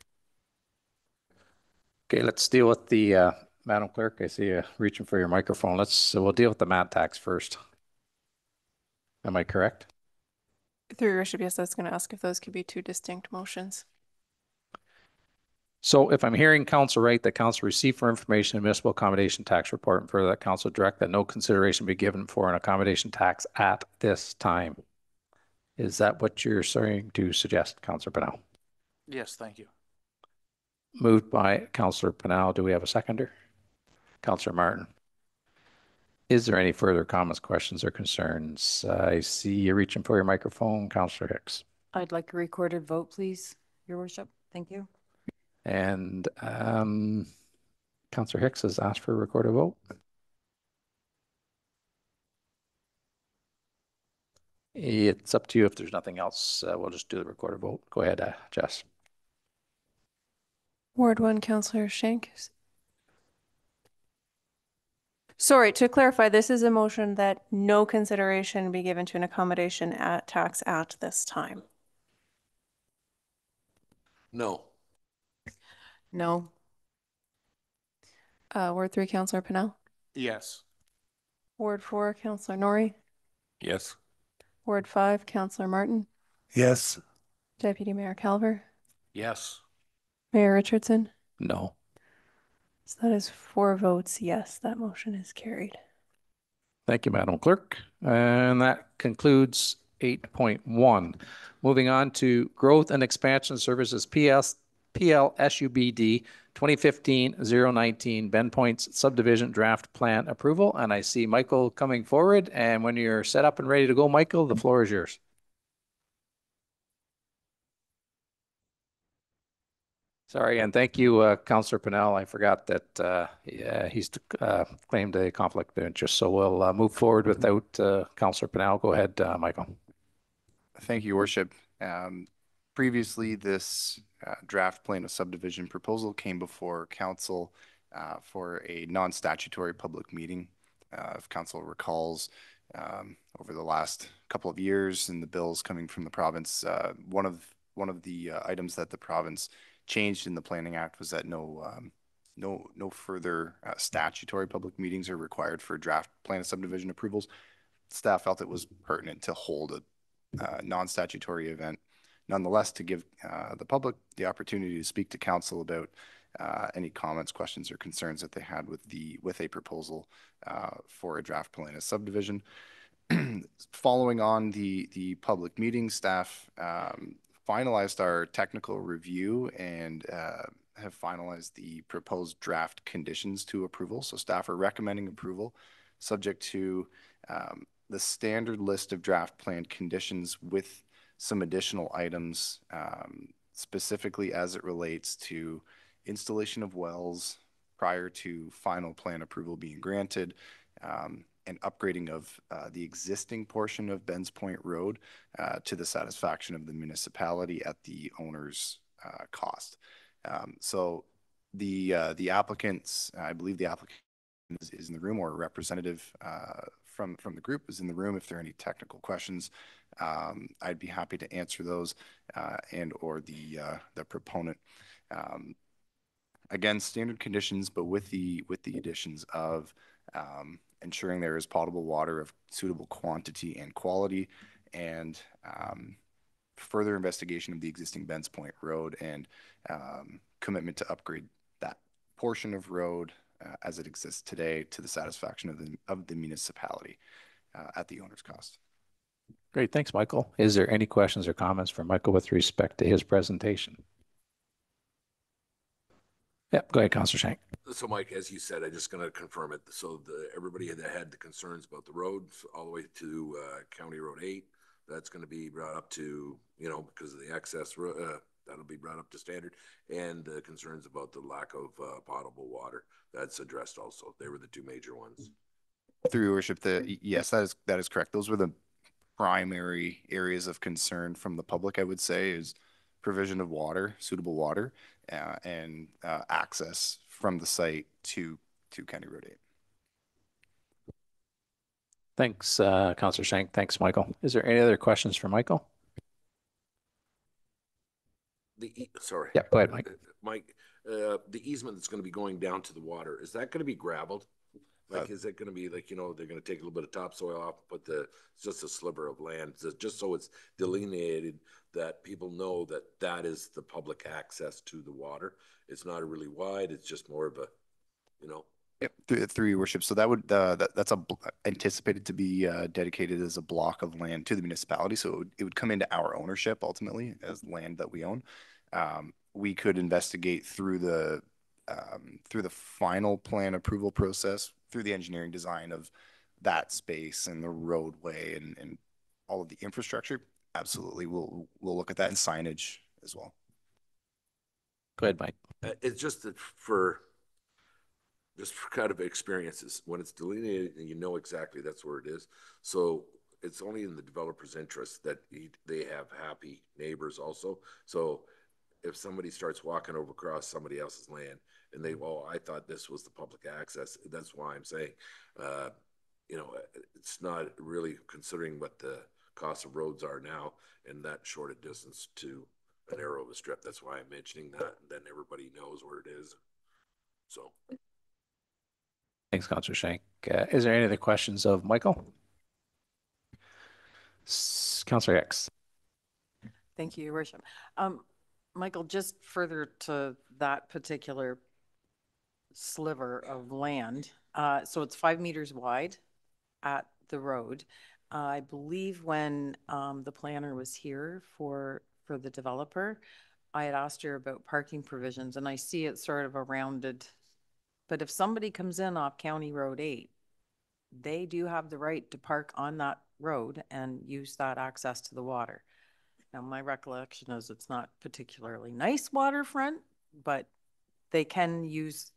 Okay, let's deal with the, uh, Madam Clerk, I see you reaching for your microphone. Let's, so we'll deal with the mat tax first. Am I correct? Through your worship, yes, I was going to ask if those could be two distinct motions. So if I'm hearing council right, that council received for information a municipal accommodation tax report and further that council direct that no consideration be given for an accommodation tax at this time. Is that what you're starting to suggest, Councillor Pinnell? Yes, thank you. Moved by Councillor Pinnell. Do we have a seconder? Councillor Martin. Is there any further comments, questions, or concerns? I see you reaching for your microphone, Councillor Hicks. I'd like a recorded vote, please, your worship. Thank you. And um, Councillor Hicks has asked for a recorded vote. It's up to you. If there's nothing else, uh, we'll just do the recorded vote. Go ahead, uh, Jess. Ward one, Councillor Schenk. Sorry, to clarify, this is a motion that no consideration be given to an accommodation at tax at this time. No, No. Uh, Ward three, Counselor Pinnell. Yes. Ward four, Counselor Norrie. Yes. Ward five, Counselor Martin. Yes. Deputy Mayor Calver. Yes. Mayor Richardson. No. So that is four votes. Yes, that motion is carried. Thank you, Madam Clerk. And that concludes eight point one. Moving on to Growth and Expansion Services, PS, PLSUBD 2015-019, Ben Points Subdivision Draft Plan Approval. And I see Michael coming forward. And when you're set up and ready to go, Michael, the floor is yours. Sorry, and thank you, uh, Counselor Pinnell. I forgot that, uh, yeah, he's, uh, claimed a conflict of interest. So we'll, uh, move forward without, uh, Counselor Pinnell. Go ahead, uh, Michael. Thank you, Worship. Um, Previously, this uh, draft plan of subdivision proposal came before council uh, for a non-statutory public meeting. Uh, If council recalls, um, over the last couple of years and the bills coming from the province, uh, one of, one of the uh, items that the province changed in the Planning Act was that no, um, no, no further uh, statutory public meetings are required for draft plan of subdivision approvals. Staff felt it was pertinent to hold a non-statutory event nonetheless to give uh, the public the opportunity to speak to council about uh, any comments, questions, or concerns that they had with the with a proposal uh, for a draft plan of subdivision. Following on the the public meeting, staff um, finalized our technical review and uh, have finalized the proposed draft conditions to approval. So staff are recommending approval, subject to um, the standard list of draft plan conditions with some additional items, um, specifically as it relates to installation of wells prior to final plan approval being granted, um, and upgrading of uh, the existing portion of Ben's Point Road uh, to the satisfaction of the municipality at the owner's uh, cost. Um, So the, uh, the applicants, I believe the applicant is, is in the room or a representative uh, from, from the group is in the room. If there are any technical questions, um, I'd be happy to answer those uh, and or the, uh, the proponent. Um, Again, standard conditions, but with the, with the additions of um, ensuring there is potable water of suitable quantity and quality and um, further investigation of the existing Bens Point Road and um, commitment to upgrade that portion of road uh, as it exists today to the satisfaction of the, of the municipality uh, at the owner's cost. Great, thanks, Michael. Is there any questions or comments for Michael with respect to his presentation? Yeah, go ahead, Counselor Schenk. So Mike, as you said, I'm just gonna confirm it. So the, everybody that had the concerns about the roads all the way to, uh, County Road eight, that's gonna be brought up to, you know, because of the access, ro- uh, that'll be brought up to standard. And the concerns about the lack of, uh, potable water, that's addressed also. They were the two major ones. Through your worship, the, yes, that is, that is correct. Those were the primary areas of concern from the public, I would say, is provision of water, suitable water, uh, and, uh, access from the site to, to County Road eight. Thanks, uh, Counselor Schenk. Thanks, Michael. Is there any other questions for Michael? The, e- sorry. Yeah, go ahead, Mike. Uh, Mike, uh, the easement that's gonna be going down to the water, is that gonna be gravelled? Like, Uh, is it gonna be like, you know, they're gonna take a little bit of topsoil off, put the, it's just a sliver of land, just- so it's delineated that people know that that is the public access to the water. It's not really wide, it's just more of a, you know, Yep, through, through your worship. So that would, uh, that, that's a, bl- anticipated to be, uh, dedicated as a block of land to the municipality. So it would, it would come into our ownership ultimately as land that we own. Um, we could investigate through the, um, through the final plan approval process, through the engineering design of that space and the roadway and, and all of the infrastructure. Absolutely. We'll, we'll look at that and signage as well. Go ahead, Mike. Uh, It's just that for, just for kind of experiences, when it's delineated and you know exactly that's where it is. So it's only in the developer's interest that he, they have happy neighbors also. So if somebody starts walking over across somebody else's land and they, well, I thought this was the public access, that's why I'm saying, uh, you know, it's not really considering what the cost of roads are now and that short a distance to an arrow of a strip. That's why I'm mentioning that, and then everybody knows where it is. So, Thanks, Counselor Schenk. Uh, is there any other questions of Michael? S- Counselor Hicks. Thank you, Your Worship. Um, Michael, just further to that particular sliver of land, uh, so it's five meters wide at the road. Uh, I believe when, um, the planner was here for, for the developer, I had asked her about parking provisions, and I see it's sort of a rounded, but if somebody comes in off County Road eight, they do have the right to park on that road and use that access to the water. Now, my recollection is it's not particularly nice waterfront, but they can use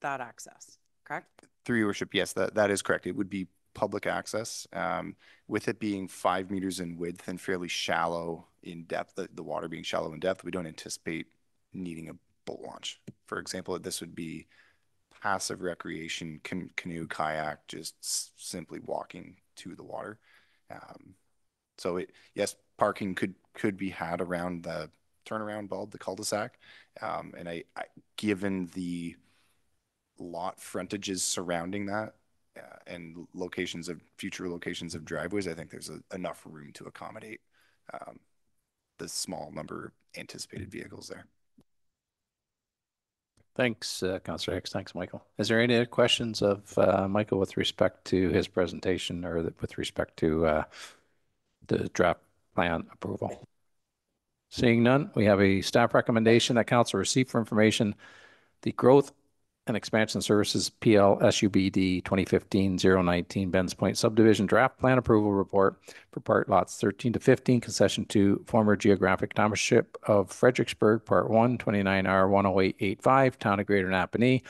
that access, correct? Through your worship, yes, that, that is correct. It would be public access. Um, with it being five meters in width and fairly shallow in depth, the, the water being shallow in depth, we don't anticipate needing a boat launch. For example, this would be passive recreation, can, canoe, kayak, just simply walking to the water. Um, so it, yes, parking could, could be had around the turnaround bulb, the cul-de-sac. Um, and I, I, given the lot frontages surrounding that, uh, and locations of, future locations of driveways, I think there's a- enough room to accommodate, um, the small number of anticipated vehicles there. Thanks, uh, Counselor Hicks. Thanks, Michael. Is there any questions of uh, Michael with respect to his presentation or with respect to uh, the draft plan approval? Seeing none, we have a staff recommendation that council receive for information the growth and Expansion Services, PL SUBD 2015-019 Benz Point Subdivision Draft Plan Approval Report for part lots 13 to 15, concession to former geographic township of Fredericksburg, Part 1, 29R 10885, Town of Greater Napanee.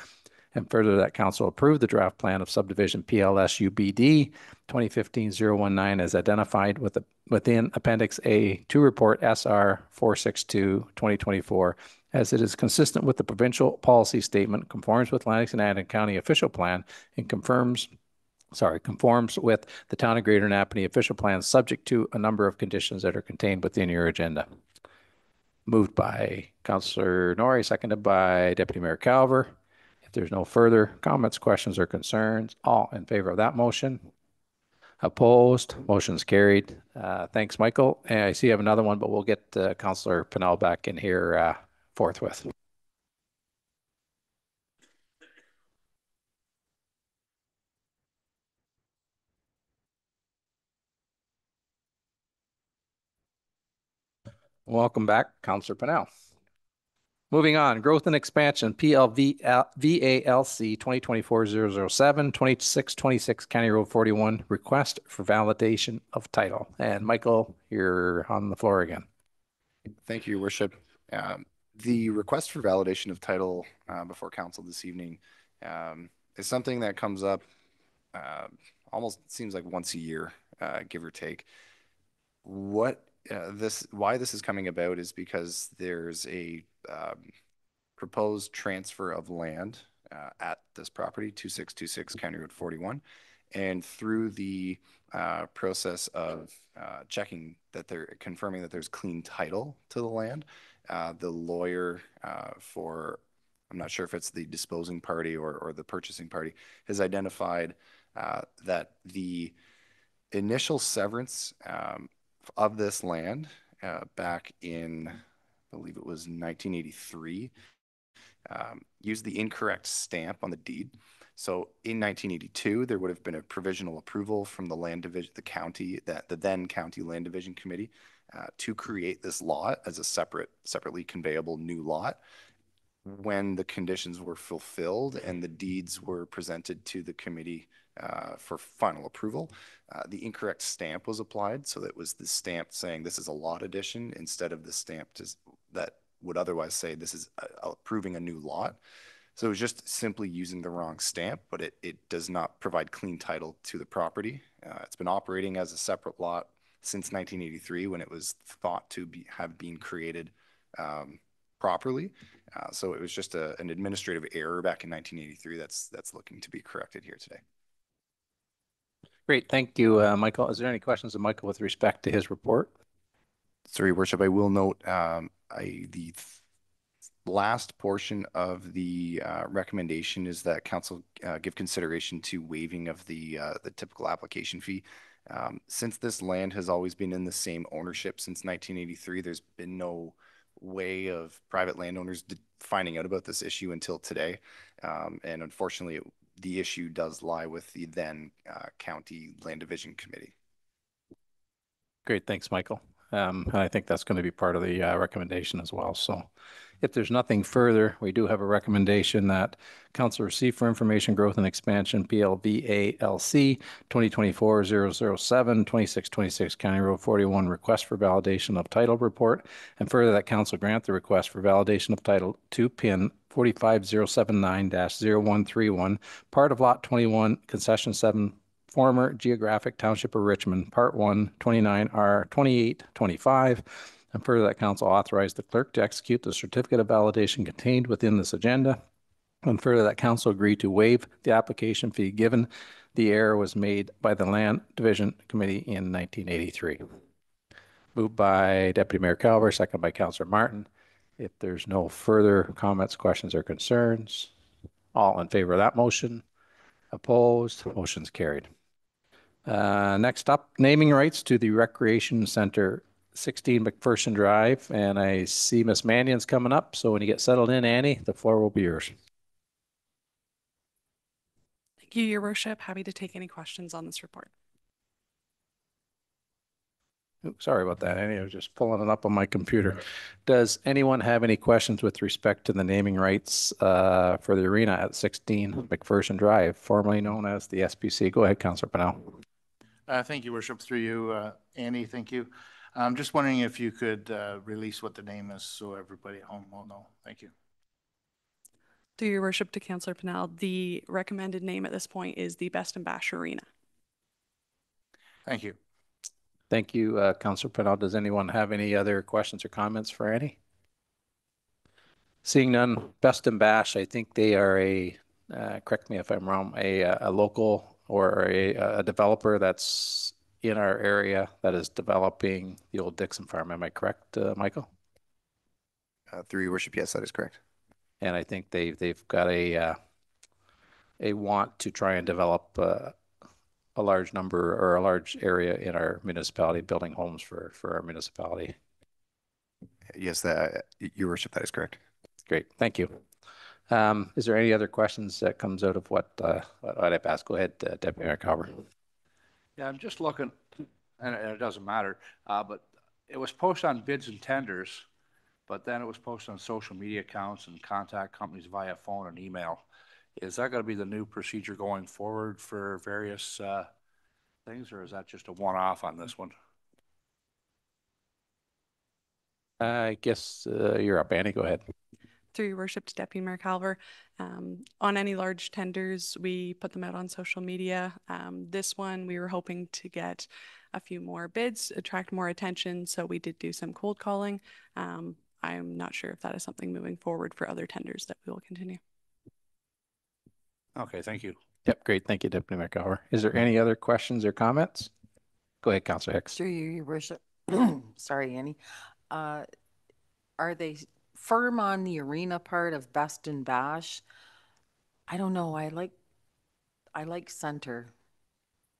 And further, that council approved the draft plan of subdivision PLSUBD 2015-019 as identified with the, within Appendix A to report SR 462-2024 as it is consistent with the provincial policy statement, conforms with Lennox and Addington County official plan, and confirms, sorry, conforms with the Town of Greater Napanee official plan, subject to a number of conditions that are contained within your agenda. Moved by Councillor Norrie, seconded by Deputy Mayor Calver. If there's no further comments, questions, or concerns, all in favor of that motion? Opposed? Motion's carried. Uh, Thanks, Michael. And I see you have another one, but we'll get uh, Councillor Pinnell back in here uh, forthwith. Welcome back, Councillor Pinnell. Moving on, growth and expansion, PLV, VALC 2024-007, 2626 County Road 41, request for validation of title. And Michael, you're on the floor again. Thank you, Your Worship. Um, The request for validation of title uh, before council this evening um, is something that comes up uh, almost seems like once a year, uh, give or take. What uh, this, why this is coming about is because there's a um, proposed transfer of land uh, at this property, 2626 County Road 41. And through the uh, process of uh, checking that they're confirming that there's clean title to the land, uh, the lawyer for, I'm not sure if it's the disposing party or, or the purchasing party, has identified that the initial severance um, of this land uh, back in, I believe it was 1983, um, used the incorrect stamp on the deed. So in 1982, there would have been a provisional approval from the land division, the county, that the then county land division committee uh, to create this lot as a separate, separately conveyable new lot. When the conditions were fulfilled and the deeds were presented to the committee uh, for final approval, uh, the incorrect stamp was applied. So that was the stamp saying this is a lot addition instead of the stamp to, that would otherwise say this is uh, approving a new lot. So it was just simply using the wrong stamp, but it, it does not provide clean title to the property. Uh, it's been operating as a separate lot since 1983 when it was thought to be, have been created um, properly. Uh, so it was just a, an administrative error back in 1983 that's that's looking to be corrected here today. Great, thank you, uh, Michael. Is there any questions of Michael with respect to his report? Sorry, Worship, I will note um, I, the th- last portion of the uh, recommendation is that council uh, give consideration to waiving of the uh, the typical application fee. Um, since this land has always been in the same ownership since 1983, there's been no way of private landowners finding out about this issue until today. Um, and unfortunately, it, the issue does lie with the then uh, county land division committee. Great, thanks, Michael. Um, and I think that's going to be part of the uh, recommendation as well. So if there's nothing further, we do have a recommendation that council receive for information growth and expansion PLVALC 2024-007, 2626 County Road 41 request for validation of title report. And further that council grant the request for validation of title to pin 45079-0131, part of lot 21, concession 7 former geographic township of Richmond, Part 1, 29R 2825. And further, that council authorized the clerk to execute the certificate of validation contained within this agenda. And further, that council agreed to waive the application fee given the error was made by the Land Division Committee in 1983. Moved by Deputy Mayor Calver, second by Councillor Martin. If there's no further comments, questions, or concerns, all in favor of that motion? Opposed? Motion's carried. Uh, Next up, naming rights to the Recreation Center, 16 McPherson Drive. And I see Miss Mannion's coming up. So when you get settled in, Annie, the floor will be yours. Thank you, Your Worship. Happy to take any questions on this report. Oops, Sorry about that. Andy, I was just pulling it up on my computer. Does anyone have any questions with respect to the naming rights uh, for the arena at 16 McPherson Drive, formerly known as the SPC? Go ahead, Councillor Pinnell. Uh, thank you, Worship, through you, uh, Annie, thank you. I'm just wondering if you could, uh, release what the name is so everybody at home will know. Thank you. Through your worship to Councillor Pinnell, the recommended name at this point is the Best and Bash Arena. Thank you. Thank you, uh, Councillor Pinnell. Does anyone have any other questions or comments for Annie? Seeing none, Best and Bash, I think they are a, uh, correct me if I'm wrong, a, uh, a local or a, a developer that's in our area that is developing the old Dixon Farm. Am I correct, uh, Michael? Uh, through your worship, yes, that is correct. And I think they've they've got a, uh, a want to try and develop, uh, a large number or a large area in our municipality, building homes for, for our municipality. Yes, that, your worship, that is correct. Great, thank you. Um, is there any other questions that comes out of what, uh, what I've asked? Go ahead, uh, Deputy Mayor Calver. Yeah, I'm just looking, and it doesn't matter, uh, but it was posted on bids and tenders, but then it was posted on social media accounts and contact companies via phone and email. Is that gonna be the new procedure going forward for various, uh, things, or is that just a one-off on this one? I guess, uh, you're up, Annie, go ahead. Through your worship to Deputy Mayor Calver, um, on any large tenders, we put them out on social media. Um, this one, we were hoping to get a few more bids, attract more attention, so we did do some cold calling. Um, I'm not sure if that is something moving forward for other tenders that we will continue. Okay, thank you. Yep, great, thank you, Deputy Mayor Calver. Is there any other questions or comments? Go ahead, Councillor Hicks. Through you, your worship. Sorry, Annie. Uh, Are they firm on the arena part of Best and Bash? I don't know. I like, I like center.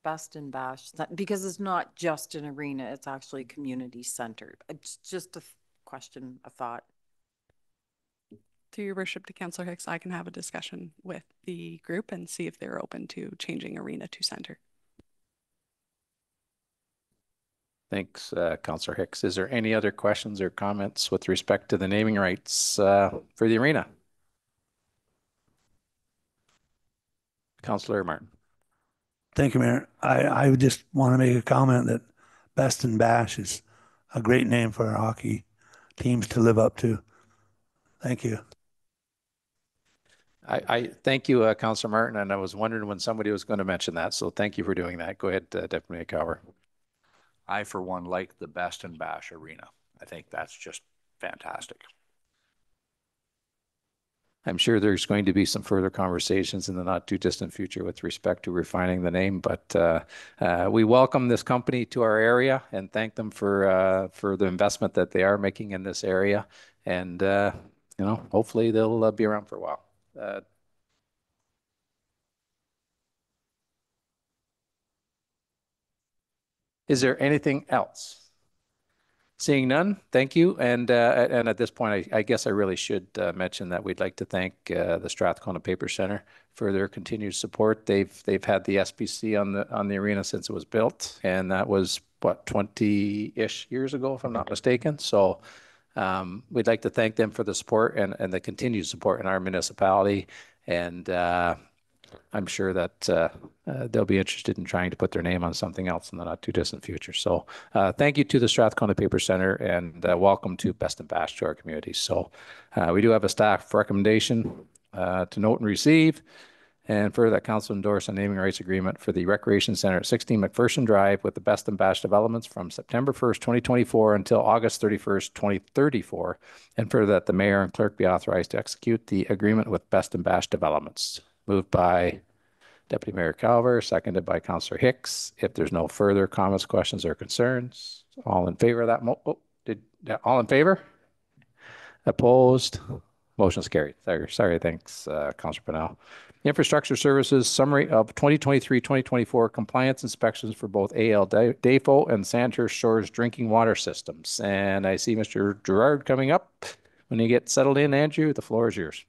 Best and Bash, because it's not just an arena, it's actually community centered. It's just a question, a thought. Through your worship to Councillor Hicks, I can have a discussion with the group and see if they're open to changing arena to center. Thanks, uh, Councillor Hicks. Is there any other questions or comments with respect to the naming rights, uh, for the arena? Councillor Martin. Thank you, Mayor. I, I just want to make a comment that Best and Bash is a great name for our hockey teams to live up to. Thank you. I, I thank you, uh, Councillor Martin, and I was wondering when somebody was going to mention that, so thank you for doing that. Go ahead, uh, Deputy Mayor. I, for one, like the Best and Bash Arena. I think that's just fantastic. I'm sure there's going to be some further conversations in the not too distant future with respect to refining the name, but uh, uh, we welcome this company to our area and thank them for uh, for the investment that they are making in this area. And uh, you know, hopefully they'll uh, be around for a while. Is there anything else? Seeing none, thank you. And, uh, and at this point, I, I guess I really should uh, mention that we'd like to thank uh, the Strathcona Paper Center for their continued support. They've, they've had the SPC on the, on the arena since it was built, and that was, what, 20-ish years ago, if I'm not mistaken. So um, we'd like to thank them for the support and, and the continued support in our municipality. And uh, I'm sure that uh, uh, they'll be interested in trying to put their name on something else in the not too distant future. So uh, thank you to the Strathcona Paper Center and uh, welcome to Best and Bash to our community. So uh, we do have a staff recommendation uh, to note and receive. And further, that council endorse a naming rights agreement for the Recreation Center at 16 McPherson Drive with the Best and Bash developments from September 1st, 2024 until August 31st, 2034. And further, that the mayor and clerk be authorized to execute the agreement with Best and Bash developments. Moved by Deputy Mayor Calver, seconded by Councillor Hicks. If there's no further comments, questions, or concerns, all in favor of that oh, did, all in favor? Opposed? Motion's carried. Sorry, sorry, thanks, uh, Councillor Pinnell. Infrastructure Services Summary of 2023-2024 Compliance Inspections for both AL Dafoe and Sandhurst Shores Drinking Water Systems. And I see Mr. Gerard coming up. When you get settled in, Andrew, the floor is yours.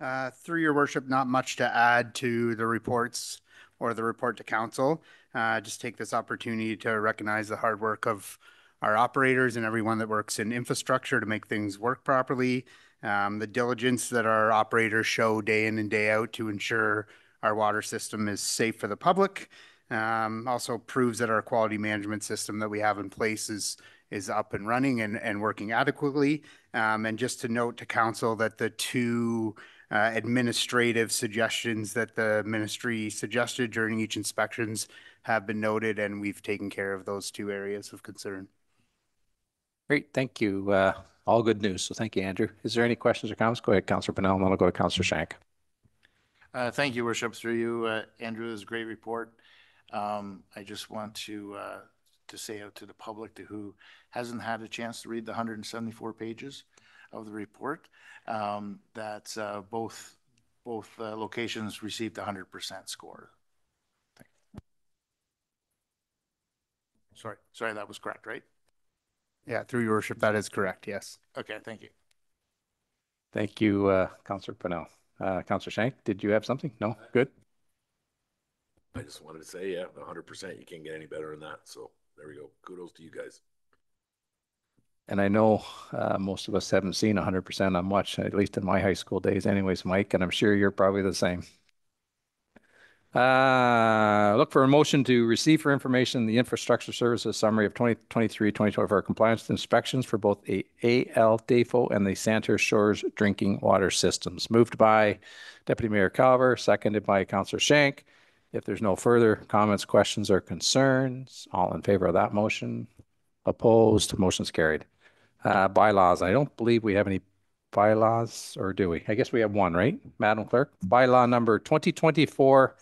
Uh, Through your worship, not much to add to the reports or the report to council. Uh, just take this opportunity to recognize the hard work of our operators and everyone that works in infrastructure to make things work properly. Um, the diligence that our operators show day in and day out to ensure our water system is safe for the public. Um, also proves that our quality management system that we have in place is is up and running and, and working adequately. Um, and just to note to council that the two uh, administrative suggestions that the ministry suggested during each inspections have been noted and we've taken care of those two areas of concern. Great, thank you. Uh, all good news. So thank you, Andrew. Is there any questions or comments? Go ahead, Councillor Pinnell, and then I'll go to Councillor Schenk. Uh, thank you, Worship, through you, uh, Andrew. It was a great report. Um, I just want to uh, to say out to the public to who hasn't had a chance to read the 174 pages of the report um, that uh, both both uh, locations received a 100% score. Sorry, sorry, that was correct, right? Yeah, through your worship, that is correct. Yes. Okay, thank you. Thank you, uh, Councillor Pinnell. Uh, Councillor Schenk, did you have something? No? Good? I just wanted to say, yeah, hundred percent, you can't get any better than that, so there we go, kudos to you guys. And I know uh, most of us haven't seen 100% on much, at least in my high school days anyways, Mike, and I'm sure you're probably the same. Uh, look for a motion to receive for information the infrastructure services summary of 2023, 2024 compliance inspections for both a AL Dafoe and the Sandhurst Shores drinking water systems. Moved by Deputy Mayor Calver, seconded by Councillor Schenk. If there's no further comments, questions, or concerns, all in favor of that motion? Opposed? Motion's carried. Uh, bylaws. I don't believe we have any bylaws, or do we? I guess we have one, right, Madam Clerk? Bylaw number 2024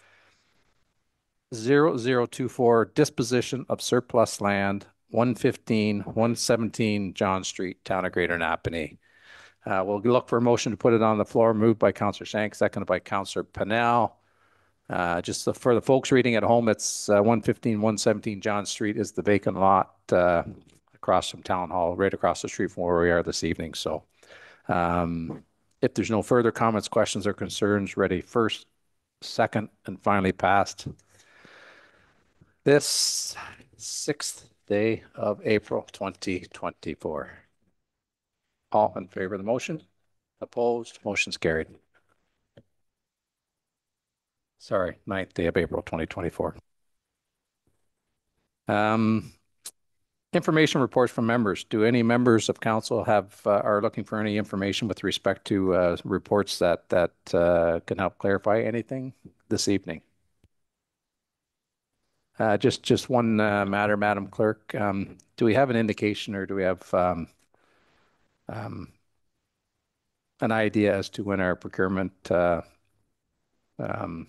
0024, disposition of surplus land, 115, 117 John Street, Town of Greater Napanee. Uh, we'll look for a motion to put it on the floor, moved by Councillor Schenk, seconded by Councillor Pinnell. Uh, just the- for the folks reading at home, it's uh, 115, 117 John Street is the vacant lot uh, across from Town Hall, right across the street from where we are this evening. So um, if there's no further comments, questions, or concerns, ready first, second, and finally passed. This sixth day of April 2024. All in favor of the motion? Opposed? Motion's carried. Sorry, ninth day of April 2024. Um, information reports from members. Do any members of council have, uh, are looking for any information with respect to, uh, reports that, that, uh, can help clarify anything this evening? Uh, just, just one, uh, matter, Madam Clerk. Um, do we have an indication or do we have, um, um, an idea as to when our procurement, uh, um,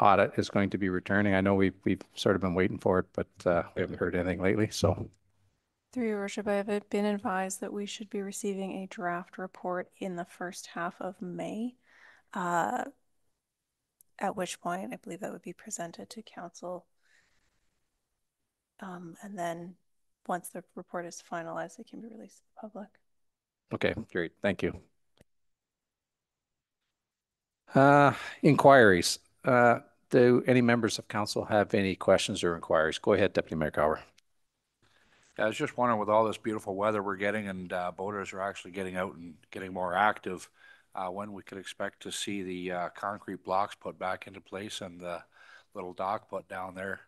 audit is going to be returning? I know we've, we've sort of been waiting for it, but, we haven't heard anything lately, so. Through your worship, I have been advised that we should be receiving a draft report in the first half of May. Uh, at which point I believe that would be presented to council. Um, and then once the report is finalized, it can be released to the public. Okay, great, thank you. Uh, inquiries. Uh, do any members of council have any questions or inquiries? Go ahead, Deputy Mayor Calver. I was just wondering with all this beautiful weather we're getting and uh, boaters are actually getting out and getting more active, uh, when we could expect to see the uh, concrete blocks put back into place and the little dock put down there.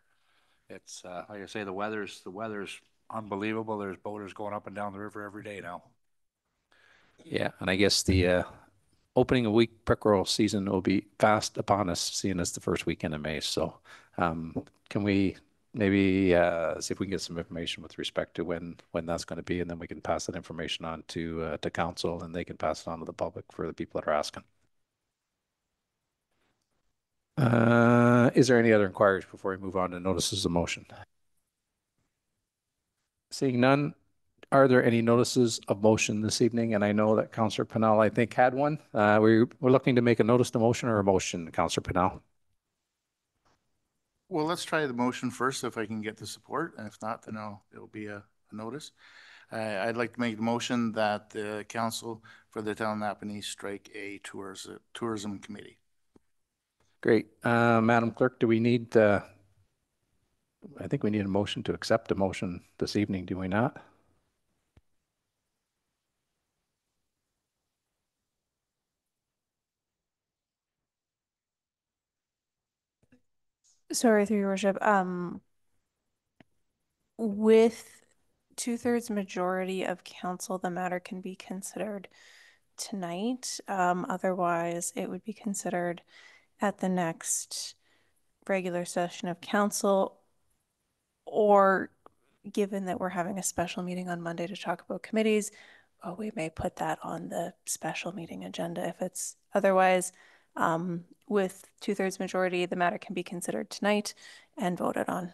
It's, uh, like I say, the weather's, the weather's unbelievable. There's boaters going up and down the river every day now. Yeah, and I guess the uh, opening of week pickerel season will be fast upon us, seeing as the first weekend in May. So, um, can we maybe uh, see if we can get some information with respect to when when that's going to be, and then we can pass that information on to uh, to council, and they can pass it on to the public for the people that are asking. Uh, is there any other inquiries before we move on to notices of motion? Seeing none, are there any notices of motion this evening? And I know that Councillor Pinnell, I think, had one. Uh, we, we're looking to make a notice to motion or a motion, Councillor Pinnell? Well, let's try the motion first if I can get the support, and if not, then I'll, it'll be a, a notice. Uh, I'd like to make the motion that the council for the town of Napanee strike a tours, tourism committee. Great. Uh, Madam Clerk, do we need, uh, I think we need a motion to accept a motion this evening, do we not? Sorry, through your worship. Um, with two-thirds majority of council, the matter can be considered tonight. Um, otherwise, it would be considered at the next regular session of council. Or given that we're having a special meeting on Monday to talk about committees, well, we may put that on the special meeting agenda if it's otherwise. Um, with two-thirds majority, the matter can be considered tonight and voted on.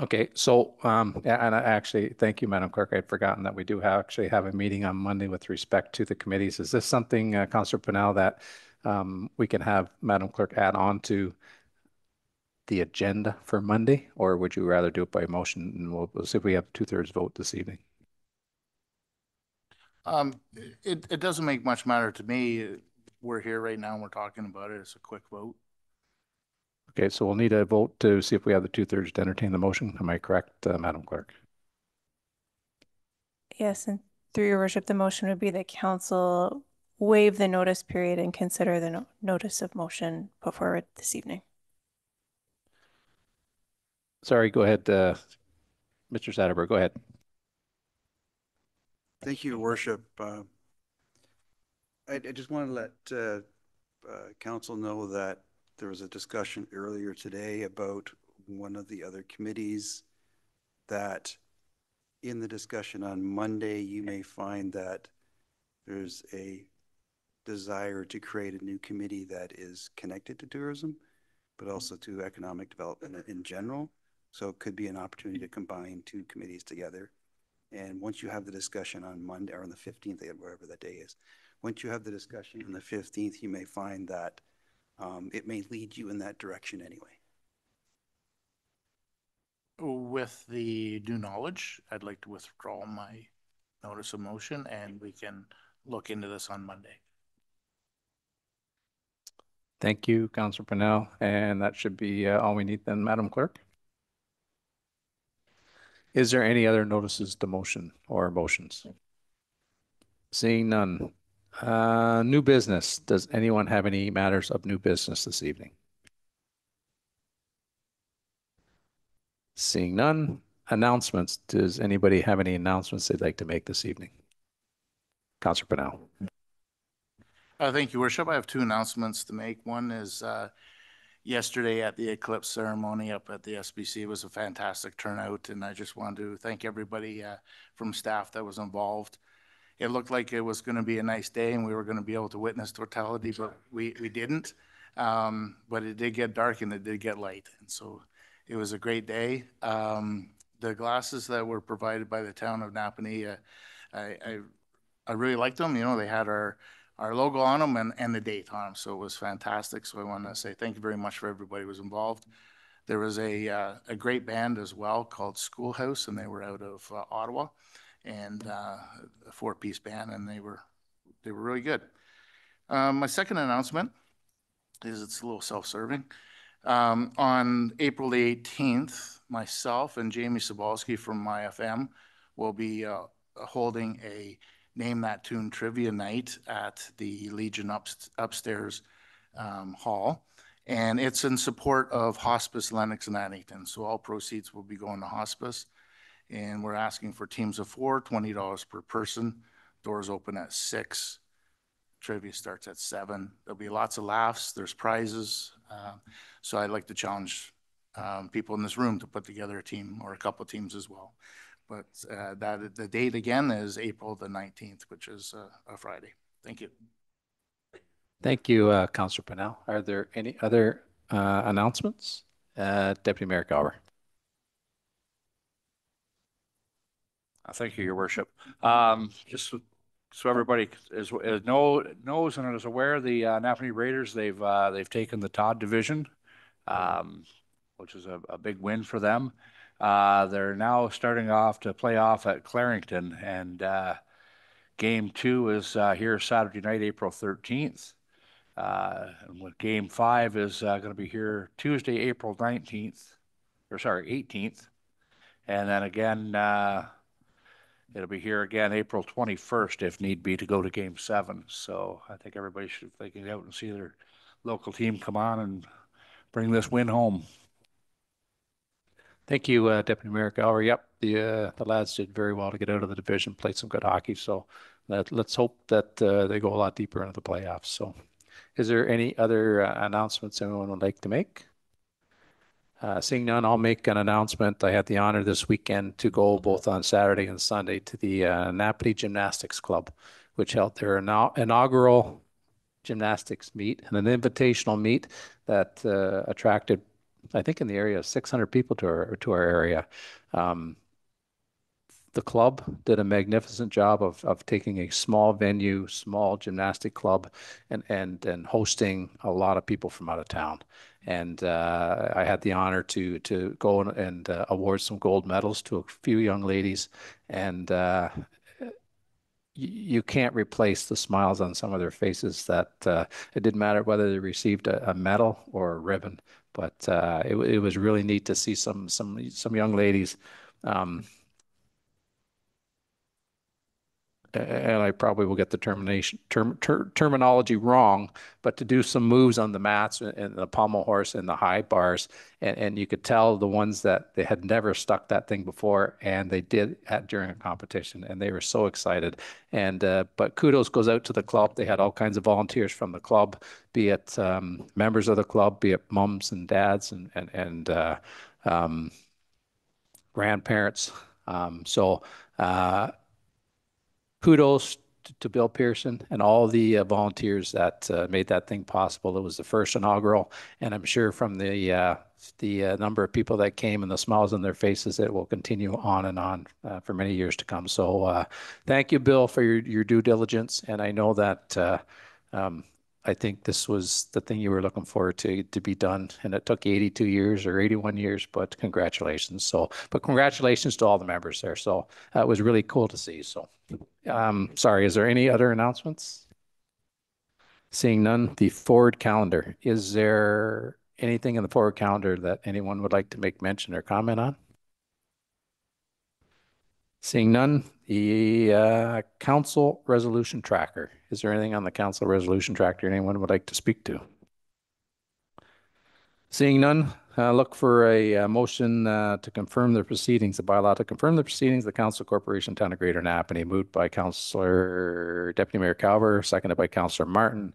Okay, so, um, and I actually, thank you, Madam Clerk. I'd forgotten that we do have, actually have a meeting on Monday with respect to the committees. Is this something, uh, Councillor Pinnell, that, um, we can have Madam Clerk add on to the agenda for Monday, or would you rather do it by motion? And we'll, we'll see if we have two-thirds vote this evening. Um, it, it doesn't make much matter to me. We're here right now and we're talking about it. It's a quick vote. Okay, so we'll need a vote to see if we have the two-thirds to entertain the motion. Am I correct, uh, Madam Clerk? Yes, and through your worship, the motion would be that council waive the notice period and consider the no- notice of motion put forward this evening. Sorry, go ahead, uh, Mr. Satterberg, go ahead. Thank you, Your Worship. Uh, I, I just want to let uh, uh, council know that there was a discussion earlier today about one of the other committees that in the discussion on Monday, you may find that there's a desire to create a new committee that is connected to tourism, but also to economic development in general. So it could be an opportunity to combine two committees together. And once you have the discussion on Monday or on the 15th, wherever that day is, once you have the discussion on the 15th, you may find that um, it may lead you in that direction anyway. With the due knowledge, I'd like to withdraw my notice of motion and we can look into this on Monday. Thank you, Councillor Pinnell, and that should be uh, all we need then, Madam Clerk. Is there any other notices to motion or motions? Seeing none. Uh, new business. Does anyone have any matters of new business this evening? Seeing none. Announcements. Does anybody have any announcements they'd like to make this evening? Councillor Pinnell. Uh, thank you, Worship. I have two announcements to make. One is, uh, yesterday at the eclipse ceremony up at the SPC. It was a fantastic turnout, and I just wanted to thank everybody uh, from staff that was involved. It looked like it was going to be a nice day, and we were going to be able to witness totality, but we, we didn't. Um, but it did get dark and it did get light, and so it was a great day. Um, the glasses that were provided by the town of Napanee, uh, I, I I really liked them. You know, they had our our logo on them and, and the date on them. So it was fantastic. So I want to say thank you very much for everybody who was involved. There was a, uh, a great band as well called Schoolhouse, and they were out of uh, Ottawa, and uh, a four-piece band, and they were they were really good. Um, my second announcement is it's a little self-serving. Um, on April the 18th, myself and Jamie Sobalski from MyFM will be uh, holding a Name That Tune Trivia Night at the Legion up, upstairs um, hall. And it's in support of Hospice Lennox and Addington. So all proceeds will be going to hospice. And we're asking for teams of four, $20 per person. Doors open at six. Trivia starts at seven. There'll be lots of laughs. There's prizes. Uh, so I'd like to challenge um, people in this room to put together a team or a couple teams as well. But uh, that the date again is April the 19th, which is uh, a Friday. Thank you. Thank you, uh, Councillor Pinnell. Are there any other uh, announcements? Uh, Deputy Mayor Calver. Uh, Thank you, Your Worship. Um, just so- so everybody is, is know, knows and is aware, the uh, Napanee Raiders, they've, uh, they've taken the Tod Division, um, which is a, a big win for them. Uh, they're now starting off to play off at Clarington, and uh, game two is uh, here Saturday night, April 13th. Uh, and game five is, uh, gonna be here Tuesday, April nineteenth, or sorry, eighteenth. And then again, uh, it'll be here again April twenty-first if need be to go to game seven. So I think everybody should, if they can get out and see their local team come on and bring this win home. Thank you, uh, Deputy Mayor Calver. Yep, the, uh, the lads did very well to get out of the division, played some good hockey. So let, let's hope that, uh, they go a lot deeper into the playoffs. So is there any other uh, announcements anyone would like to make? Uh, seeing none, I'll make an announcement. I had the honor this weekend to go both on Saturday and Sunday to the, uh, Napanee Gymnastics Club, which held their inaugural gymnastics meet and an invitational meet that, uh, attracted I think in the area of 600 people to our to our area. Um, the club did a magnificent job of of taking a small venue, small gymnastic club, and and and hosting a lot of people from out of town. And uh, I had the honor to to go and, uh, award some gold medals to a few young ladies, and uh, you can't replace the smiles on some of their faces that uh, it didn't matter whether they received a, a medal or a ribbon but uh, it, it was really neat to see some some some young ladies um, and I probably will get the termination term, ter, terminology wrong, but to do some moves on the mats and the pommel horse and the high bars, and, and you could tell the ones that they had never stuck that thing before, and they did at during a competition, and they were so excited. And uh, but kudos goes out to the club. They had all kinds of volunteers from the club, be it um, members of the club, be it mums and dads and and and uh, um, grandparents. Um, so. Uh, kudos to Bill Pearson and all the uh, volunteers that uh, made that thing possible. It was the first inaugural, and I'm sure from the uh, the uh, number of people that came and the smiles on their faces, it will continue on and on uh, for many years to come. So, uh, thank you, Bill, for your your due diligence, and I know that. Um, I think this was the thing you were looking forward to to be done, and it took 82 years or 81 years. But congratulations! So, but congratulations to all the members there. So it was really cool to see. So, um, sorry. Is there any other announcements? Seeing none, the forward calendar. Is there anything in the forward calendar that anyone would like to make mention or comment on? Seeing none, the uh, council resolution tracker. Is there anything on the council resolution tracker anyone would like to speak to? Seeing none, uh, look for a uh, motion uh, to confirm the proceedings, the bylaw to confirm the proceedings the Council Corporation Town of Greater Napanee, moved by Councillor Deputy Mayor Calver, seconded by Councillor Martin.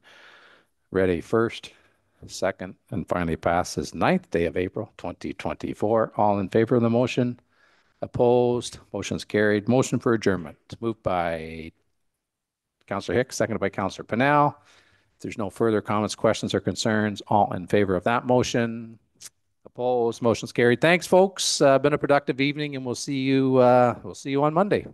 Ready first, second, and finally passes ninth day of April 2024. All in favor of the motion? Opposed? Motion's carried. Motion for adjournment. Moved by Councillor Hicks, seconded by Councillor Pinnell. If there's no further comments, questions, or concerns, all in favor of that motion? Opposed? Motion's carried. Thanks, folks. Uh, been a productive evening, and we'll see you. Uh, we'll see you on Monday.